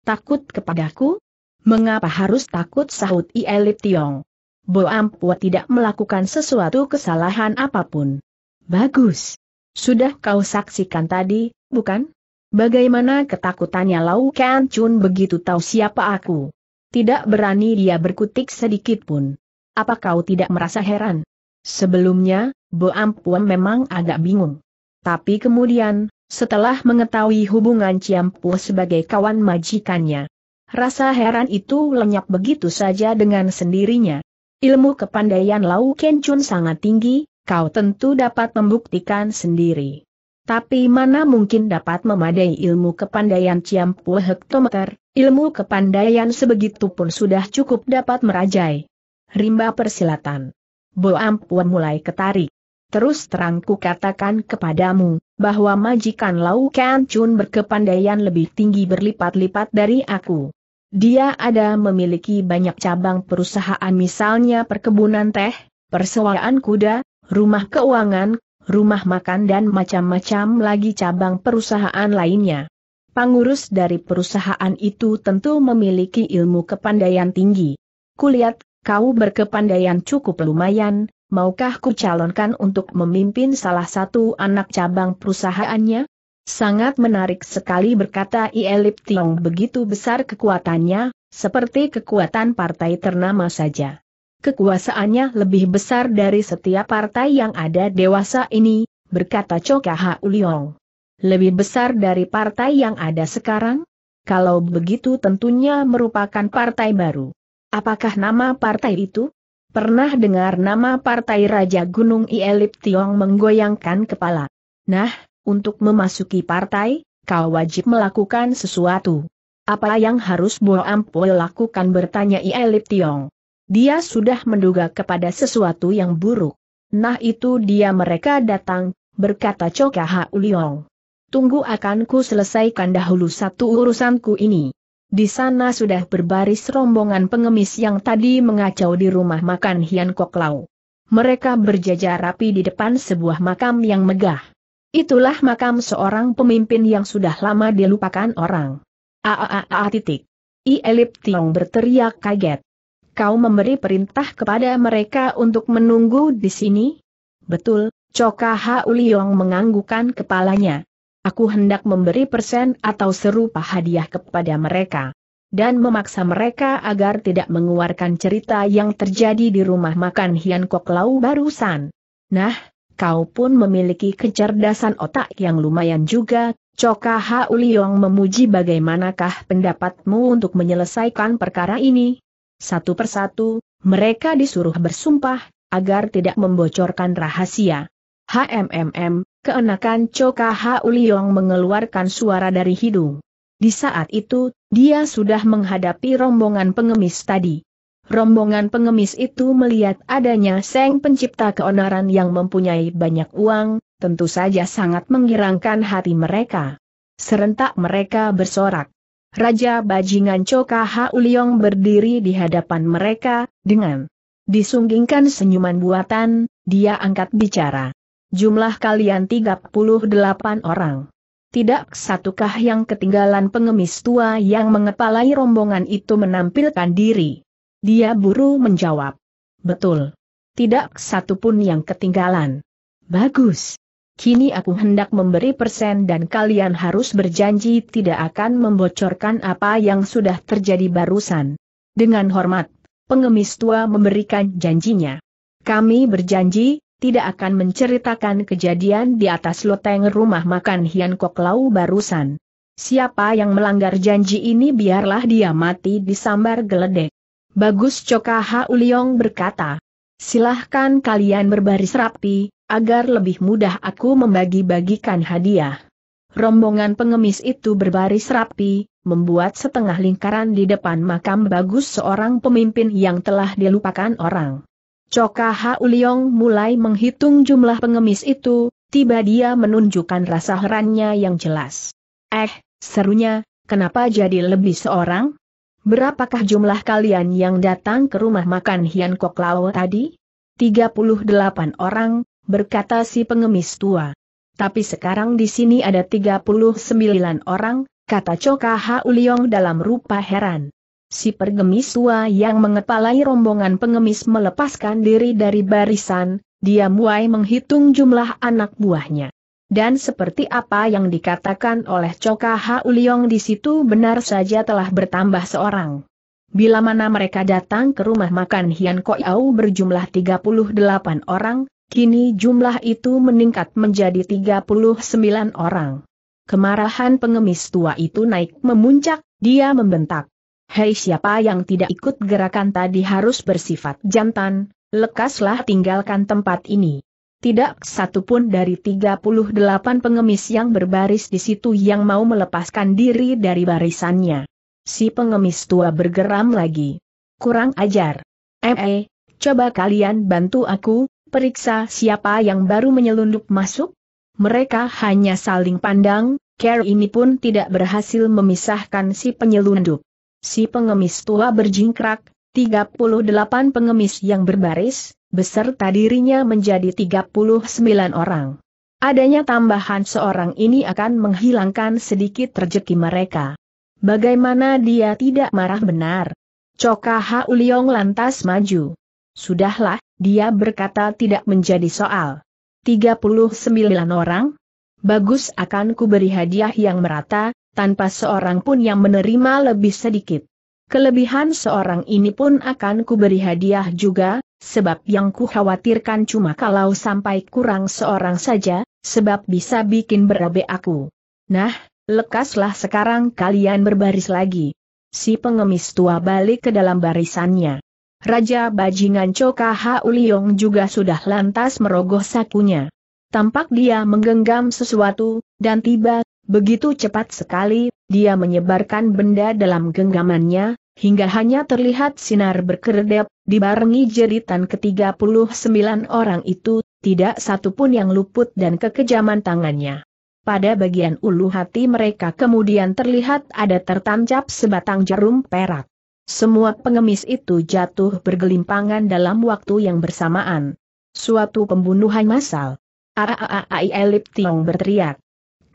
Takut kepadaku? Mengapa harus takut sahut I Elit Tiong? Bo Ampua tidak melakukan sesuatu kesalahan apa pun. Bagus. Sudah kau saksikan tadi, bukan? Bagaimana ketakutannya Lau Kan Chun begitu tahu siapa aku? Tidak berani dia berkutik sedikit pun. Apa kau tidak merasa heran? Sebelumnya, Bo Ampua memang agak bingung. Tapi kemudian, setelah mengetahui hubungan Ciampu sebagai kawan majikannya. Rasa heran itu lenyap begitu saja dengan sendirinya. Ilmu kepandaian Lau Chun sangat tinggi, kau tentu dapat membuktikan sendiri. Tapi mana mungkin dapat memadai ilmu kepandaian Ciampu hektometer, ilmu kepandaian sebegitu pun sudah cukup dapat merajai. rimba persilatan. Bo ampun mulai ketarik. Terus terang ku katakan kepadamu, bahwa majikan Lau Kan Chun berkepandaian lebih tinggi berlipat-lipat dari aku. Dia ada memiliki banyak cabang perusahaan misalnya perkebunan teh, persewaan kuda, rumah keuangan, rumah makan dan macam-macam lagi cabang perusahaan lainnya. Pengurus dari perusahaan itu tentu memiliki ilmu kepandaian tinggi. Kulihat, kau berkepandaian cukup lumayan, maukah ku calonkan untuk memimpin salah satu anak cabang perusahaannya? Sangat menarik sekali berkata Ielip Tiong begitu besar kekuatannya, seperti kekuatan partai ternama saja. Kekuasaannya lebih besar dari setiap partai yang ada dewasa ini, berkata Chokaha Uliong. Lebih besar dari partai yang ada sekarang? Kalau begitu tentunya merupakan partai baru. Apakah nama partai itu? Pernah dengar nama Partai Raja Gunung Ielip Tiong menggoyangkan kepala. Nah, untuk memasuki partai, kau wajib melakukan sesuatu. Apa yang harus Bo Ampol lakukan bertanya Ielip Tiong. Dia sudah menduga kepada sesuatu yang buruk. Nah itu dia mereka datang, berkata Chokaha Uliong. Tunggu akan ku selesaikan dahulu satu urusanku ini. Di sana sudah berbaris rombongan pengemis yang tadi mengacau di rumah makan Hian Kok Lau. Mereka berjajar rapi di depan sebuah makam yang megah. Itulah makam seorang pemimpin yang sudah lama dilupakan orang. Aaaa titik. I Elip Tiong berteriak kaget. Kau memberi perintah kepada mereka untuk menunggu di sini? Betul, Coka Ha Uliong menganggukkan kepalanya aku hendak memberi persen atau serupa hadiah kepada mereka. Dan memaksa mereka agar tidak mengeluarkan cerita yang terjadi di rumah makan Hian Kok Lau barusan. Nah, kau pun memiliki kecerdasan otak yang lumayan juga, Coka Ha Uliong memuji bagaimanakah pendapatmu untuk menyelesaikan perkara ini. Satu persatu, mereka disuruh bersumpah, agar tidak membocorkan rahasia. HMMM, keenakan Choka Ha Uliong mengeluarkan suara dari hidung. Di saat itu, dia sudah menghadapi rombongan pengemis tadi. Rombongan pengemis itu melihat adanya Seng pencipta keonaran yang mempunyai banyak uang, tentu saja sangat menggirangkan hati mereka. Serentak mereka bersorak. Raja Bajingan Choka Ha Uliong berdiri di hadapan mereka, dengan disunggingkan senyuman buatan, dia angkat bicara. Jumlah kalian 38 orang. Tidak satukah yang ketinggalan pengemis tua yang mengepalai rombongan itu menampilkan diri? Dia buru menjawab. Betul. Tidak satu pun yang ketinggalan. Bagus. Kini aku hendak memberi persen dan kalian harus berjanji tidak akan membocorkan apa yang sudah terjadi barusan. Dengan hormat, pengemis tua memberikan janjinya. Kami berjanji, tidak akan menceritakan kejadian di atas loteng rumah makan Hian Kok Lau barusan. Siapa yang melanggar janji ini biarlah dia mati disambar geledek. Bagus Coka Ha Uliong berkata. Silahkan kalian berbaris rapi, agar lebih mudah aku membagi-bagikan hadiah. Rombongan pengemis itu berbaris rapi, membuat setengah lingkaran di depan makam bagus seorang pemimpin yang telah dilupakan orang. Coka Ha Uliong mulai menghitung jumlah pengemis itu, tiba dia menunjukkan rasa herannya yang jelas. Eh, serunya, kenapa jadi lebih seorang? Berapakah jumlah kalian yang datang ke rumah makan Hian Kok Lao tadi? 38 orang, berkata si pengemis tua. Tapi sekarang di sini ada 39 orang, kata Coka Ha Uliong dalam rupa heran. Si pergemis tua yang mengepalai rombongan pengemis melepaskan diri dari barisan, dia mulai menghitung jumlah anak buahnya. Dan seperti apa yang dikatakan oleh Coka Ha Uliong di situ benar saja telah bertambah seorang. Bila mana mereka datang ke rumah makan Hian Koyau berjumlah 38 orang, kini jumlah itu meningkat menjadi 39 orang. Kemarahan pengemis tua itu naik memuncak, dia membentak. Hei siapa yang tidak ikut gerakan tadi harus bersifat jantan, lekaslah tinggalkan tempat ini. Tidak satu pun dari 38 pengemis yang berbaris di situ yang mau melepaskan diri dari barisannya. Si pengemis tua bergeram lagi. Kurang ajar. Eh, eh, coba kalian bantu aku, periksa siapa yang baru menyelundup masuk? Mereka hanya saling pandang, Care ini pun tidak berhasil memisahkan si penyelundup. Si pengemis tua berjingkrak, 38 pengemis yang berbaris, beserta dirinya menjadi 39 orang. Adanya tambahan seorang ini akan menghilangkan sedikit rezeki mereka. Bagaimana dia tidak marah benar? Coka Ha Uliong lantas maju. Sudahlah, dia berkata tidak menjadi soal. 39 orang? Bagus akan kuberi hadiah yang merata, tanpa seorang pun yang menerima lebih sedikit. Kelebihan seorang ini pun akan kuberi hadiah juga, sebab yang ku khawatirkan cuma kalau sampai kurang seorang saja, sebab bisa bikin berabe aku. Nah, lekaslah sekarang kalian berbaris lagi. Si pengemis tua balik ke dalam barisannya. Raja Bajingan Coka Ha Uliong juga sudah lantas merogoh sakunya. Tampak dia menggenggam sesuatu, dan tiba, begitu cepat sekali, dia menyebarkan benda dalam genggamannya, hingga hanya terlihat sinar berkedap, dibarengi jeritan ke-39 orang itu, tidak satu pun yang luput dan kekejaman tangannya. Pada bagian ulu hati mereka kemudian terlihat ada tertancap sebatang jarum perak. Semua pengemis itu jatuh bergelimpangan dalam waktu yang bersamaan. Suatu pembunuhan massal. Aaai Elip Tiong berteriak.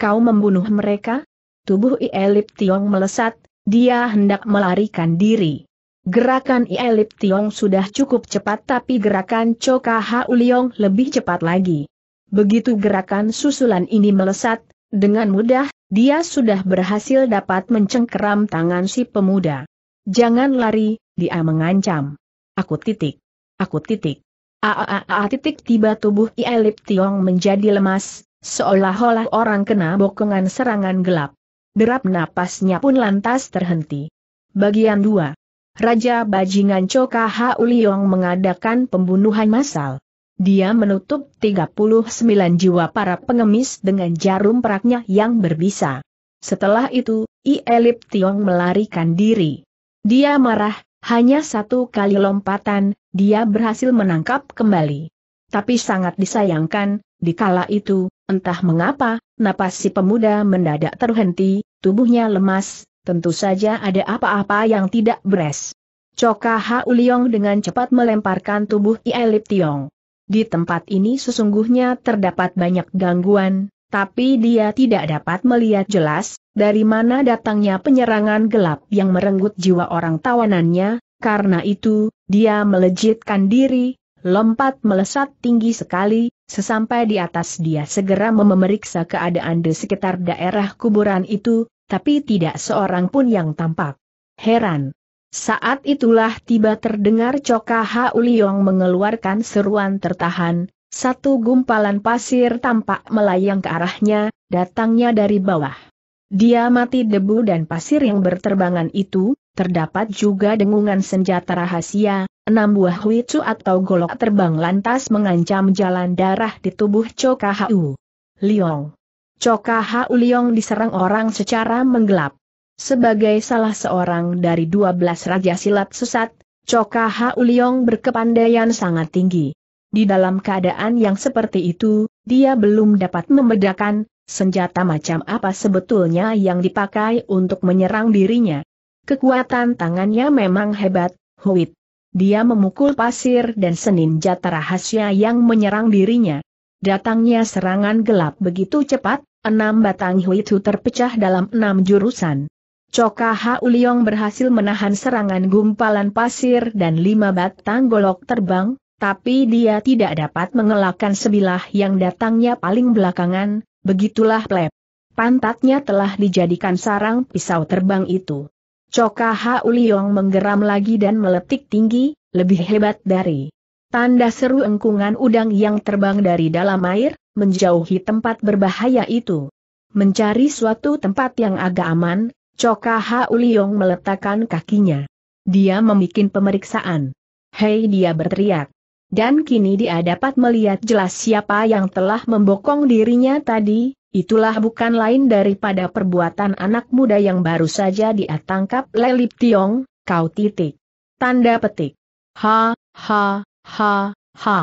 Kau membunuh mereka? Tubuh Elip Tiong melesat, dia hendak melarikan diri. Gerakan Ielip Tiong sudah cukup cepat tapi gerakan Choka Hauliong lebih cepat lagi. Begitu gerakan susulan ini melesat, dengan mudah, dia sudah berhasil dapat mencengkeram tangan si pemuda. Jangan lari, dia mengancam. Aku titik. Aku titik. Aaaa titik tiba tubuh Ielip Tiong menjadi lemas, seolah-olah orang kena bokongan serangan gelap. Derap napasnya pun lantas terhenti. Bagian 2. Raja Bajingan Choka Hauliong mengadakan pembunuhan massal. Dia menutup 39 jiwa para pengemis dengan jarum peraknya yang berbisa. Setelah itu, I Elip Tiong melarikan diri. Dia marah, hanya satu kali lompatan, dia berhasil menangkap kembali. Tapi sangat disayangkan, di kala itu, entah mengapa, napas si pemuda mendadak terhenti, tubuhnya lemas, tentu saja ada apa-apa yang tidak beres. Coka Hauliong dengan cepat melemparkan tubuh Ielip Tiong. Di tempat ini sesungguhnya terdapat banyak gangguan, tapi dia tidak dapat melihat jelas, dari mana datangnya penyerangan gelap yang merenggut jiwa orang tawanannya, karena itu, dia melejitkan diri, lompat melesat tinggi sekali, sesampai di atas dia segera memeriksa keadaan di sekitar daerah kuburan itu, tapi tidak seorang pun yang tampak. Heran. Saat itulah tiba terdengar Coka Hauliong mengeluarkan seruan tertahan, satu gumpalan pasir tampak melayang ke arahnya, datangnya dari bawah. Dia mati debu dan pasir yang berterbangan itu, terdapat juga dengungan senjata rahasia, enam buah huicu atau golok terbang lantas mengancam jalan darah di tubuh Choka Hau. Liong. Choka Hau Liong diserang orang secara menggelap. Sebagai salah seorang dari dua belas raja silat sesat, Choka Hau Liong berkepandaian sangat tinggi. Di dalam keadaan yang seperti itu, dia belum dapat membedakan senjata macam apa sebetulnya yang dipakai untuk menyerang dirinya. Kekuatan tangannya memang hebat, Huit. Dia memukul pasir dan senin jata rahasia yang menyerang dirinya. Datangnya serangan gelap begitu cepat, enam batang itu terpecah dalam enam jurusan. Coka Hauliong berhasil menahan serangan gumpalan pasir dan lima batang golok terbang, tapi dia tidak dapat mengelakkan sebilah yang datangnya paling belakangan, begitulah pleb. Pantatnya telah dijadikan sarang pisau terbang itu. Coka Hauliong menggeram lagi dan meletik tinggi, lebih hebat dari tanda seru engkungan udang yang terbang dari dalam air, menjauhi tempat berbahaya itu. Mencari suatu tempat yang agak aman, Coka Hauliong meletakkan kakinya. Dia membuat pemeriksaan. Hei dia berteriak. Dan kini dia dapat melihat jelas siapa yang telah membokong dirinya tadi, Itulah bukan lain daripada perbuatan anak muda yang baru saja dia tangkap Lelip Tiong, kau titik. Tanda petik. Ha, ha, ha, ha.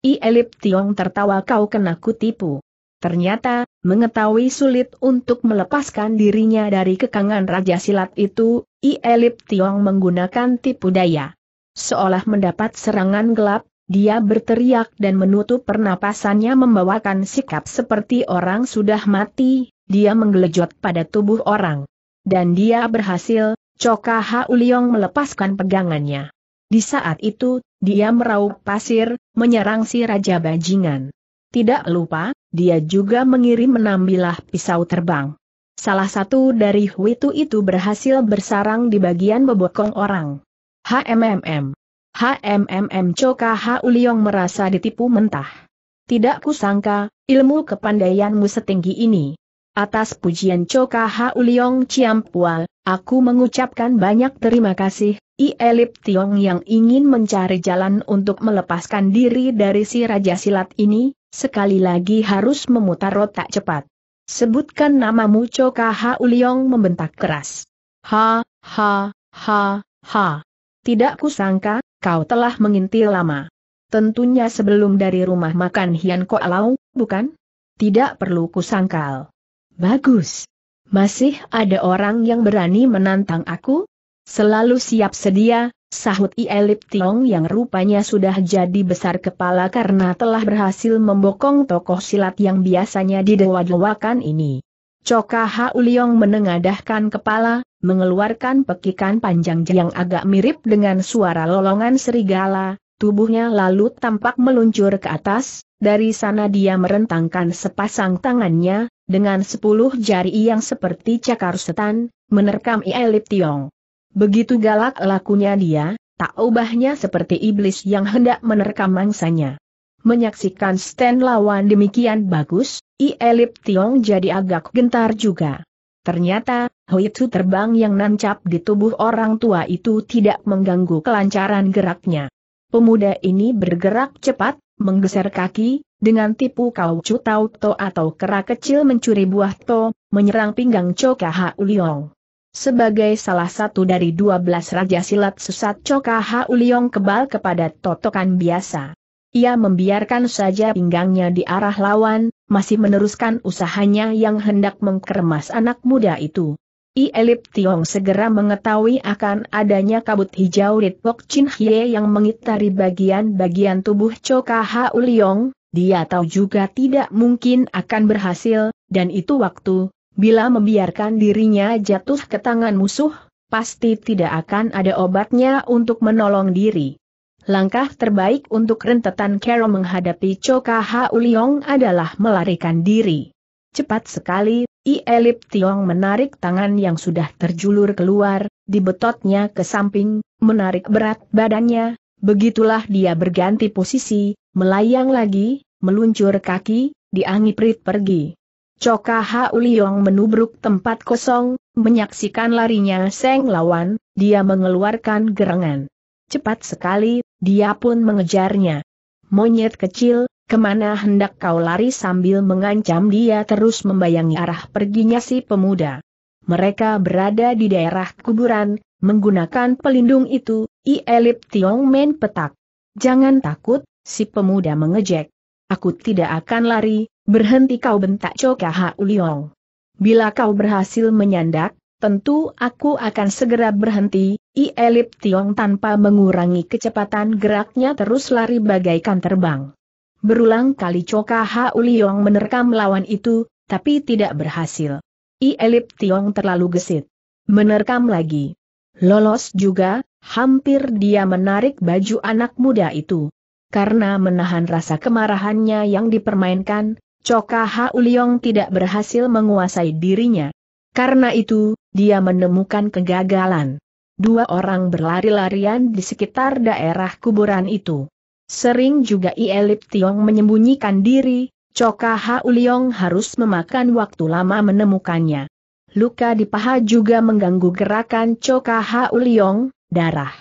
I Elip Tiong tertawa kau kena kutipu. Ternyata, mengetahui sulit untuk melepaskan dirinya dari kekangan Raja Silat itu, I Elip Tiong menggunakan tipu daya. Seolah mendapat serangan gelap, dia berteriak dan menutup pernapasannya membawakan sikap seperti orang sudah mati, dia menggelejot pada tubuh orang. Dan dia berhasil, Coka Hauliong melepaskan pegangannya. Di saat itu, dia meraup pasir, menyerang si Raja Bajingan. Tidak lupa, dia juga mengirim menambilah pisau terbang. Salah satu dari Huitu itu berhasil bersarang di bagian bebokong orang. HMMM. HMMM Choka Hauliong merasa ditipu mentah. Tidak kusangka, ilmu kepandaianmu setinggi ini. Atas pujian Choka Hauliong Ciampual, aku mengucapkan banyak terima kasih, I Elip Tiong yang ingin mencari jalan untuk melepaskan diri dari si Raja Silat ini, Sekali lagi harus memutar otak cepat. Sebutkan namamu Choka Ha Uliong membentak keras. Ha, ha, ha, ha. Tidak kusangka, kau telah mengintil lama. Tentunya sebelum dari rumah makan Hian Ko Alau, bukan? Tidak perlu kusangkal. Bagus. Masih ada orang yang berani menantang aku? Selalu siap sedia, sahut I Elip Tiong yang rupanya sudah jadi besar kepala karena telah berhasil membokong tokoh silat yang biasanya didewa-dewakan ini. Coka Hauliong menengadahkan kepala, mengeluarkan pekikan panjang yang agak mirip dengan suara lolongan serigala, tubuhnya lalu tampak meluncur ke atas, dari sana dia merentangkan sepasang tangannya, dengan sepuluh jari yang seperti cakar setan, menerkam I Elip Tiong. Begitu galak lakunya dia, tak ubahnya seperti iblis yang hendak menerkam mangsanya. Menyaksikan stand lawan demikian bagus, I Elip Tiong jadi agak gentar juga. Ternyata, Huitu terbang yang nancap di tubuh orang tua itu tidak mengganggu kelancaran geraknya. Pemuda ini bergerak cepat, menggeser kaki, dengan tipu kau cutau to atau kera kecil mencuri buah to, menyerang pinggang Choka Uliong. Sebagai salah satu dari dua belas Raja Silat Sesat Choka Hauliong kebal kepada totokan biasa. Ia membiarkan saja pinggangnya di arah lawan, masih meneruskan usahanya yang hendak mengkeremas anak muda itu. I Elip Tiong segera mengetahui akan adanya kabut hijau Ritpok Chin Hye yang mengitari bagian-bagian tubuh Choka Hauliong, dia tahu juga tidak mungkin akan berhasil, dan itu waktu, Bila membiarkan dirinya jatuh ke tangan musuh, pasti tidak akan ada obatnya untuk menolong diri. Langkah terbaik untuk rentetan Kero menghadapi Choka Hauliong adalah melarikan diri. Cepat sekali, I Elip Tiong menarik tangan yang sudah terjulur keluar, dibetotnya ke samping, menarik berat badannya, begitulah dia berganti posisi, melayang lagi, meluncur kaki, diangiprit pergi. Coka Hauliong menubruk tempat kosong, menyaksikan larinya Seng lawan, dia mengeluarkan gerangan. Cepat sekali, dia pun mengejarnya. Monyet kecil, ke mana hendak kau lari sambil mengancam dia terus membayangi arah perginya si pemuda. Mereka berada di daerah kuburan, menggunakan pelindung itu, I Elip Tiong main petak. Jangan takut, si pemuda mengejek. Aku tidak akan lari, Berhenti kau bentak Choka Hauliong. Bila kau berhasil menyandak, tentu aku akan segera berhenti, I Elip Tiong tanpa mengurangi kecepatan geraknya terus lari bagaikan terbang. Berulang kali Choka Hauliong menerkam lawan itu, tapi tidak berhasil. I Elip Tiong terlalu gesit. Menerkam lagi. Lolos juga, hampir dia menarik baju anak muda itu. Karena menahan rasa kemarahannya yang dipermainkan, Coka Hauliong tidak berhasil menguasai dirinya. Karena itu, dia menemukan kegagalan. Dua orang berlari-larian di sekitar daerah kuburan itu. Sering juga Ielip Tiong menyembunyikan diri, Coka Hauliong harus memakan waktu lama menemukannya. Luka di paha juga mengganggu gerakan Coka Hauliong, darah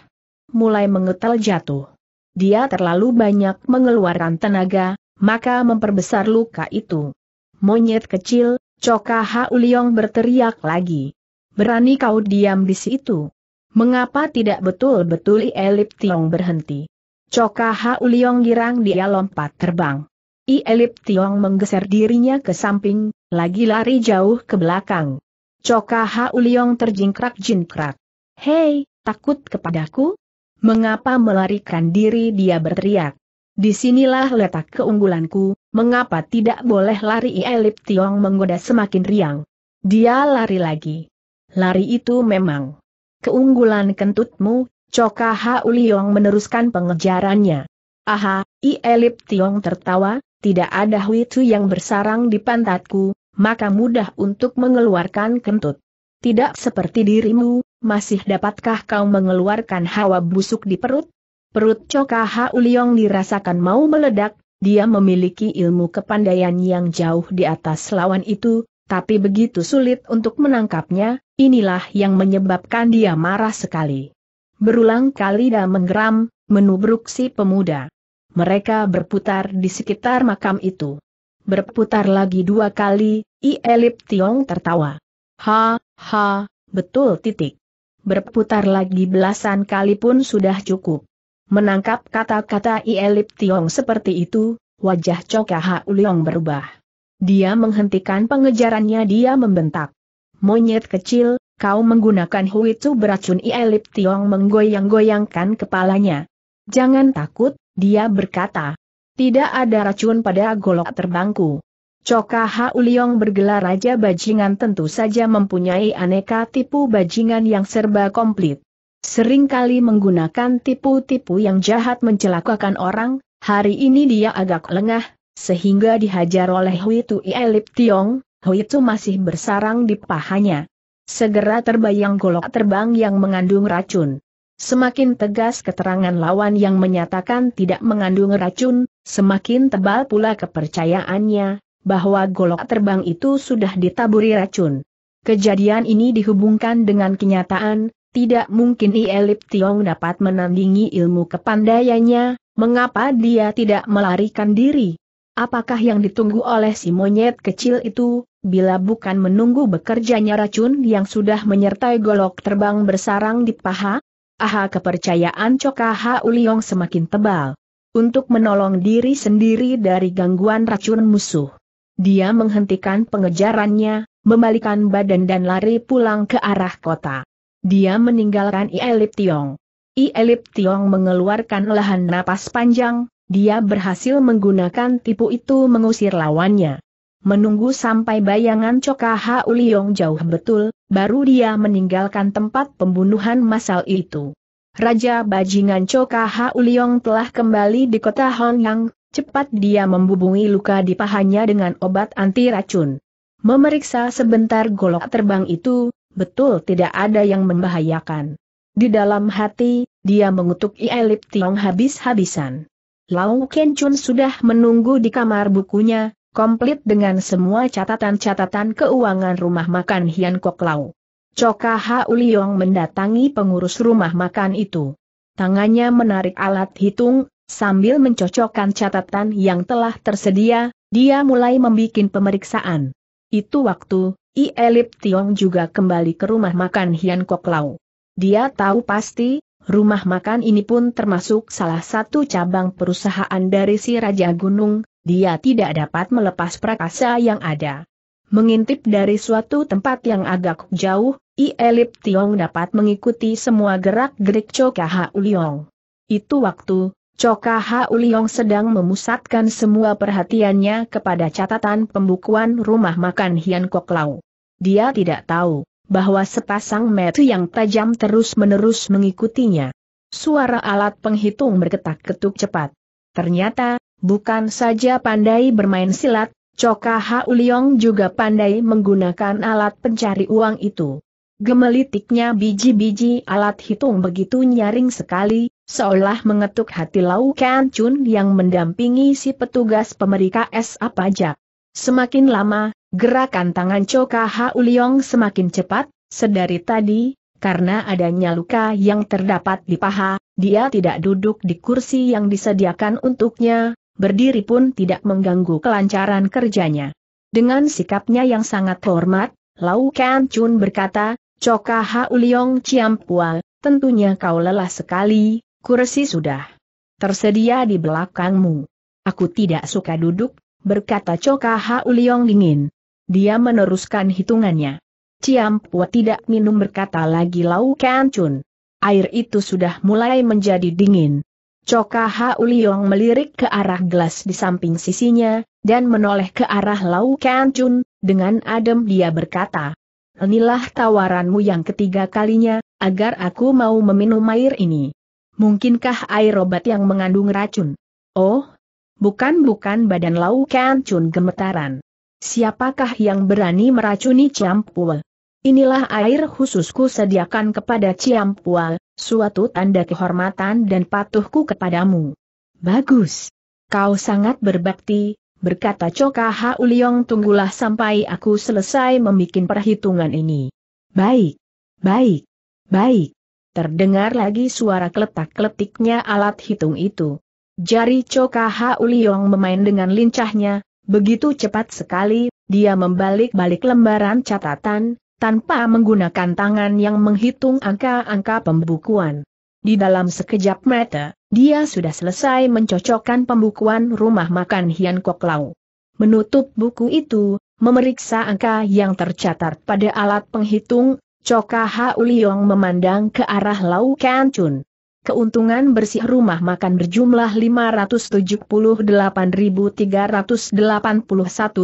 mulai mengetal jatuh. Dia terlalu banyak mengeluarkan tenaga, maka memperbesar luka itu. Monyet kecil, Coka Hauliong berteriak lagi. Berani kau diam di situ? Mengapa tidak betul-betul Elip Tiong berhenti? Coka Ha Uliong girang dia lompat terbang. I Elip Tiong menggeser dirinya ke samping, lagi lari jauh ke belakang. Coka Ha Uliong terjingkrak-jingkrak. Hei, takut kepadaku? Mengapa melarikan diri dia berteriak? Di sinilah letak keunggulanku, mengapa tidak boleh lari I Elip Tiong menggoda semakin riang. Dia lari lagi. Lari itu memang keunggulan kentutmu, Coka Ha Uliong meneruskan pengejarannya. Aha, I Elip Tiong tertawa, tidak ada huitu yang bersarang di pantatku, maka mudah untuk mengeluarkan kentut. Tidak seperti dirimu, masih dapatkah kau mengeluarkan hawa busuk di perut? Perut Coka Ha Uliong dirasakan mau meledak, dia memiliki ilmu kepandaian yang jauh di atas lawan itu, tapi begitu sulit untuk menangkapnya, inilah yang menyebabkan dia marah sekali. Berulang kali dia menggeram, menubruk si pemuda. Mereka berputar di sekitar makam itu. Berputar lagi dua kali, I Elip Tiong tertawa. Ha, ha, betul titik. Berputar lagi belasan kali pun sudah cukup. Menangkap kata-kata I Elip Tiong seperti itu, wajah Choka Ha Uliong berubah. Dia menghentikan pengejarannya dia membentak. Monyet kecil, kau menggunakan huitu beracun Ielip Tiong menggoyang-goyangkan kepalanya. Jangan takut, dia berkata. Tidak ada racun pada golok terbangku. Coka Ha Uliong bergelar Raja Bajingan tentu saja mempunyai aneka tipu bajingan yang serba komplit. Seringkali menggunakan tipu-tipu yang jahat mencelakakan orang, hari ini dia agak lengah, sehingga dihajar oleh Huitu Ielip Tiong, Huitu masih bersarang di pahanya. Segera terbayang golok terbang yang mengandung racun. Semakin tegas keterangan lawan yang menyatakan tidak mengandung racun, semakin tebal pula kepercayaannya, bahwa golok terbang itu sudah ditaburi racun. Kejadian ini dihubungkan dengan kenyataan, tidak mungkin Elip Tiong dapat menandingi ilmu kepandaiannya, mengapa dia tidak melarikan diri? Apakah yang ditunggu oleh si monyet kecil itu, bila bukan menunggu bekerjanya racun yang sudah menyertai golok terbang bersarang di paha? Aha kepercayaan Coka Ha Uliong semakin tebal. Untuk menolong diri sendiri dari gangguan racun musuh. Dia menghentikan pengejarannya, membalikan badan dan lari pulang ke arah kota. Dia meninggalkan I Elip Tiong. I Elip Tiong mengeluarkan lahan napas panjang, dia berhasil menggunakan tipu itu mengusir lawannya. Menunggu sampai bayangan Coka Ha Uliong jauh betul, baru dia meninggalkan tempat pembunuhan masal itu. Raja Bajingan Coka Ha Uliong telah kembali di kota Honyang, cepat dia membubungi luka di pahanya dengan obat anti racun. Memeriksa sebentar golok terbang itu, betul tidak ada yang membahayakan. Di dalam hati, dia mengutuk Ielip Tiong habis-habisan. Lau Ken Chun sudah menunggu di kamar bukunya, komplit dengan semua catatan-catatan keuangan rumah makan Hian Kok Lau. Coka Ha Uliong mendatangi pengurus rumah makan itu. Tangannya menarik alat hitung, sambil mencocokkan catatan yang telah tersedia, dia mulai membuat pemeriksaan. Itu waktu, I Elip Tiong juga kembali ke rumah makan Hian Kok Lau. Dia tahu pasti, Rumah makan ini pun termasuk salah satu cabang perusahaan dari si Raja Gunung, dia tidak dapat melepas prakasa yang ada. Mengintip dari suatu tempat yang agak jauh, I Elip Tiong dapat mengikuti semua gerak-gerik Choka Ha Uliong. Itu waktu, Choka Ha Uliong sedang memusatkan semua perhatiannya kepada catatan pembukuan rumah makan Hian Kok Lau. Dia tidak tahu bahwa sepasang mata yang tajam terus-menerus mengikutinya. Suara alat penghitung berketak-ketuk cepat. Ternyata, bukan saja pandai bermain silat, Coka Ha Uliong juga pandai menggunakan alat pencari uang itu. Gemelitiknya biji-biji alat hitung begitu nyaring sekali, seolah mengetuk hati Lau Kan Chun yang mendampingi si petugas pemeriksa SA pajak. Semakin lama, Gerakan tangan Choka Ha Uliong semakin cepat, sedari tadi, karena adanya luka yang terdapat di paha, dia tidak duduk di kursi yang disediakan untuknya, berdiri pun tidak mengganggu kelancaran kerjanya. Dengan sikapnya yang sangat hormat, Lau Kan Chun berkata, Choka Ha Uliong Ciampua, tentunya kau lelah sekali, kursi sudah Tersedia di belakangmu. Aku tidak suka duduk, berkata Choka Hauliong dingin. Dia meneruskan hitungannya. Ciampu tidak minum berkata lagi Lau Chun. Air itu sudah mulai menjadi dingin. Choka Hauliong melirik ke arah gelas di samping sisinya, dan menoleh ke arah Lau Chun, dengan adem dia berkata. Inilah tawaranmu yang ketiga kalinya, agar aku mau meminum air ini. Mungkinkah air obat yang mengandung racun? Oh, bukan-bukan badan Lau Kan Chun gemetaran. Siapakah yang berani meracuni Ciampul? Inilah air khususku sediakan kepada Ciampul, suatu tanda kehormatan dan patuhku kepadamu. Bagus. Kau sangat berbakti, berkata Choka Hauliong tunggulah sampai aku selesai membuat perhitungan ini. Baik. Baik. Baik. Terdengar lagi suara kletak-kletiknya alat hitung itu. Jari Choka Hauliong memain dengan lincahnya, begitu cepat sekali, dia membalik-balik lembaran catatan, tanpa menggunakan tangan yang menghitung angka-angka pembukuan. Di dalam sekejap mata, dia sudah selesai mencocokkan pembukuan rumah makan Hian Kok Lau. Menutup buku itu, memeriksa angka yang tercatat pada alat penghitung, Choka Hauliong memandang ke arah Lau Kan Chun. Keuntungan bersih rumah makan berjumlah 578.381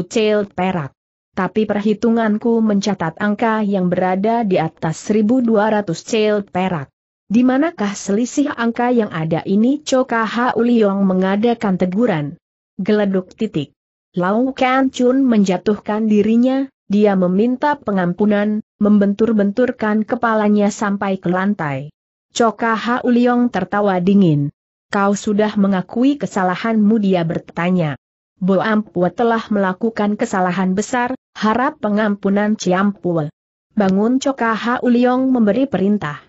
cel perak. Tapi perhitunganku mencatat angka yang berada di atas 1.200 cel perak. Di manakah selisih angka yang ada ini Choka Hauliong mengadakan teguran. Geleduk titik. Lau Kan Chun menjatuhkan dirinya, dia meminta pengampunan, membentur-benturkan kepalanya sampai ke lantai. Choka Hauliong tertawa dingin. Kau sudah mengakui kesalahanmu dia bertanya. Bo Ampua telah melakukan kesalahan besar, harap pengampunan Ciampul. Bangun Choka Hauliong memberi perintah.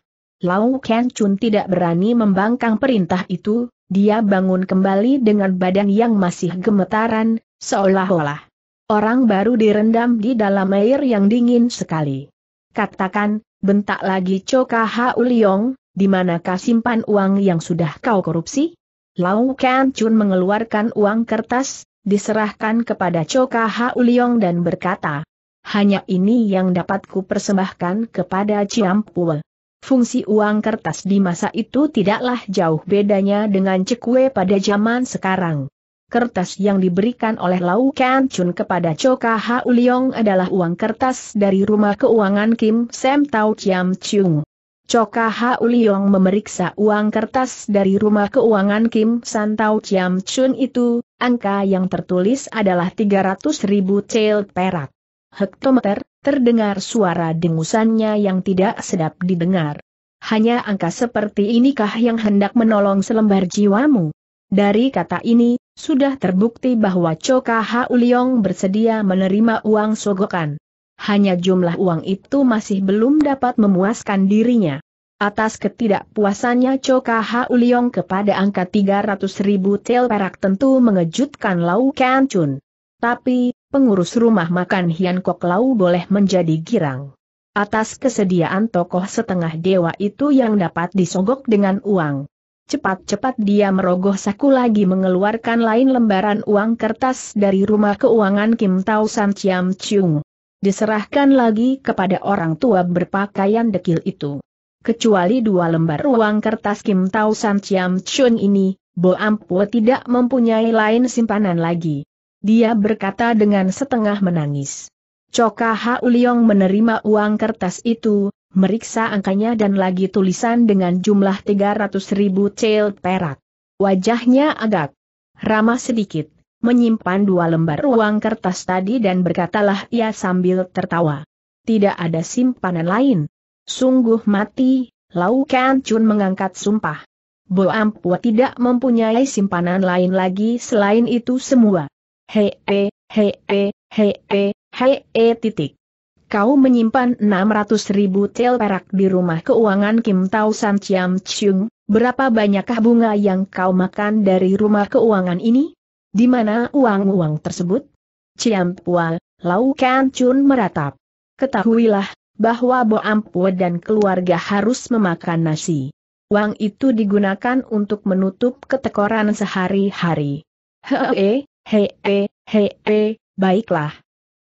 Lau Ken Chun tidak berani membangkang perintah itu, dia bangun kembali dengan badan yang masih gemetaran, seolah-olah Orang baru direndam di dalam air yang dingin sekali. Katakan, bentak lagi Choka Hauliong, di manakah simpan uang yang sudah kau korupsi? Lau Kan Chun mengeluarkan uang kertas, diserahkan kepada Choka Hauliong dan berkata, hanya ini yang dapat ku persembahkan kepada Ciampul. Fungsi uang kertas di masa itu tidaklah jauh bedanya dengan cekue pada zaman sekarang. Kertas yang diberikan oleh Lau Kan Chun kepada Choka Hauliong adalah uang kertas dari rumah keuangan Kim Sem Tau Chiam Chung. Choka Hauliong memeriksa uang kertas dari rumah keuangan Kim San Tau Chiam Chun itu, angka yang tertulis adalah 300 ribu cel perak. Hektometer, terdengar suara dengusannya yang tidak sedap didengar. Hanya angka seperti inikah yang hendak menolong selembar jiwamu? Dari kata ini, sudah terbukti bahwa Choka Hauliong bersedia menerima uang sogokan. Hanya jumlah uang itu masih belum dapat memuaskan dirinya. Atas ketidakpuasannya Choka Hauliong kepada angka 300 ribu tel perak tentu mengejutkan Lau Kan Chun. Tapi, pengurus rumah makan Hian Kok Lau boleh menjadi girang. Atas kesediaan tokoh setengah dewa itu yang dapat disogok dengan uang. Cepat-cepat dia merogoh saku lagi mengeluarkan lain lembaran uang kertas dari rumah keuangan Kim Tau San Chiam Chung. Diserahkan lagi kepada orang tua berpakaian dekil itu. Kecuali dua lembar uang kertas Kim Tau San Chiam Chung ini, Bo Ampu tidak mempunyai lain simpanan lagi. Dia berkata dengan setengah menangis. Choka Hauliong menerima uang kertas itu, meriksa angkanya dan lagi tulisan dengan jumlah 300 ribu cel perak. Wajahnya agak ramah sedikit, menyimpan dua lembar uang kertas tadi dan berkatalah ia sambil tertawa. Tidak ada simpanan lain. Sungguh mati, Lau Kan Chun mengangkat sumpah. Bo Ampua tidak mempunyai simpanan lain lagi selain itu semua. He he he he he he titik kau menyimpan 600 ribu tel perak di rumah keuangan Kim Tau San Chiam Chung, berapa banyakkah bunga yang kau makan dari rumah keuangan ini? Di mana uang-uang tersebut? Chiam Pua, Lau Kan Chun meratap. Ketahuilah, bahwa Bo Ampua dan keluarga harus memakan nasi. Uang itu digunakan untuk menutup ketekoran sehari-hari. Hei, hei, hei, baiklah.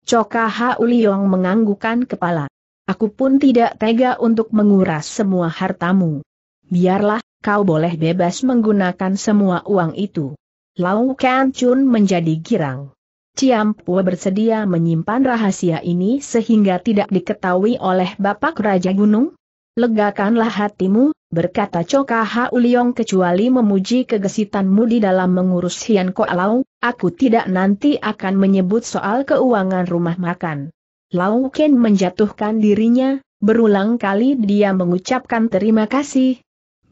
Coka Ha Uliong menganggukkan kepala. Aku pun tidak tega untuk menguras semua hartamu. Biarlah, kau boleh bebas menggunakan semua uang itu. Lau Kan Chun menjadi girang. Ciampu bersedia menyimpan rahasia ini sehingga tidak diketahui oleh Bapak Raja Gunung? Legakanlah hatimu, berkata Choka Ha Uliong kecuali memuji kegesitanmu di dalam mengurus Hian Ko Lau, aku tidak nanti akan menyebut soal keuangan rumah makan. Lau Ken menjatuhkan dirinya, berulang kali dia mengucapkan terima kasih.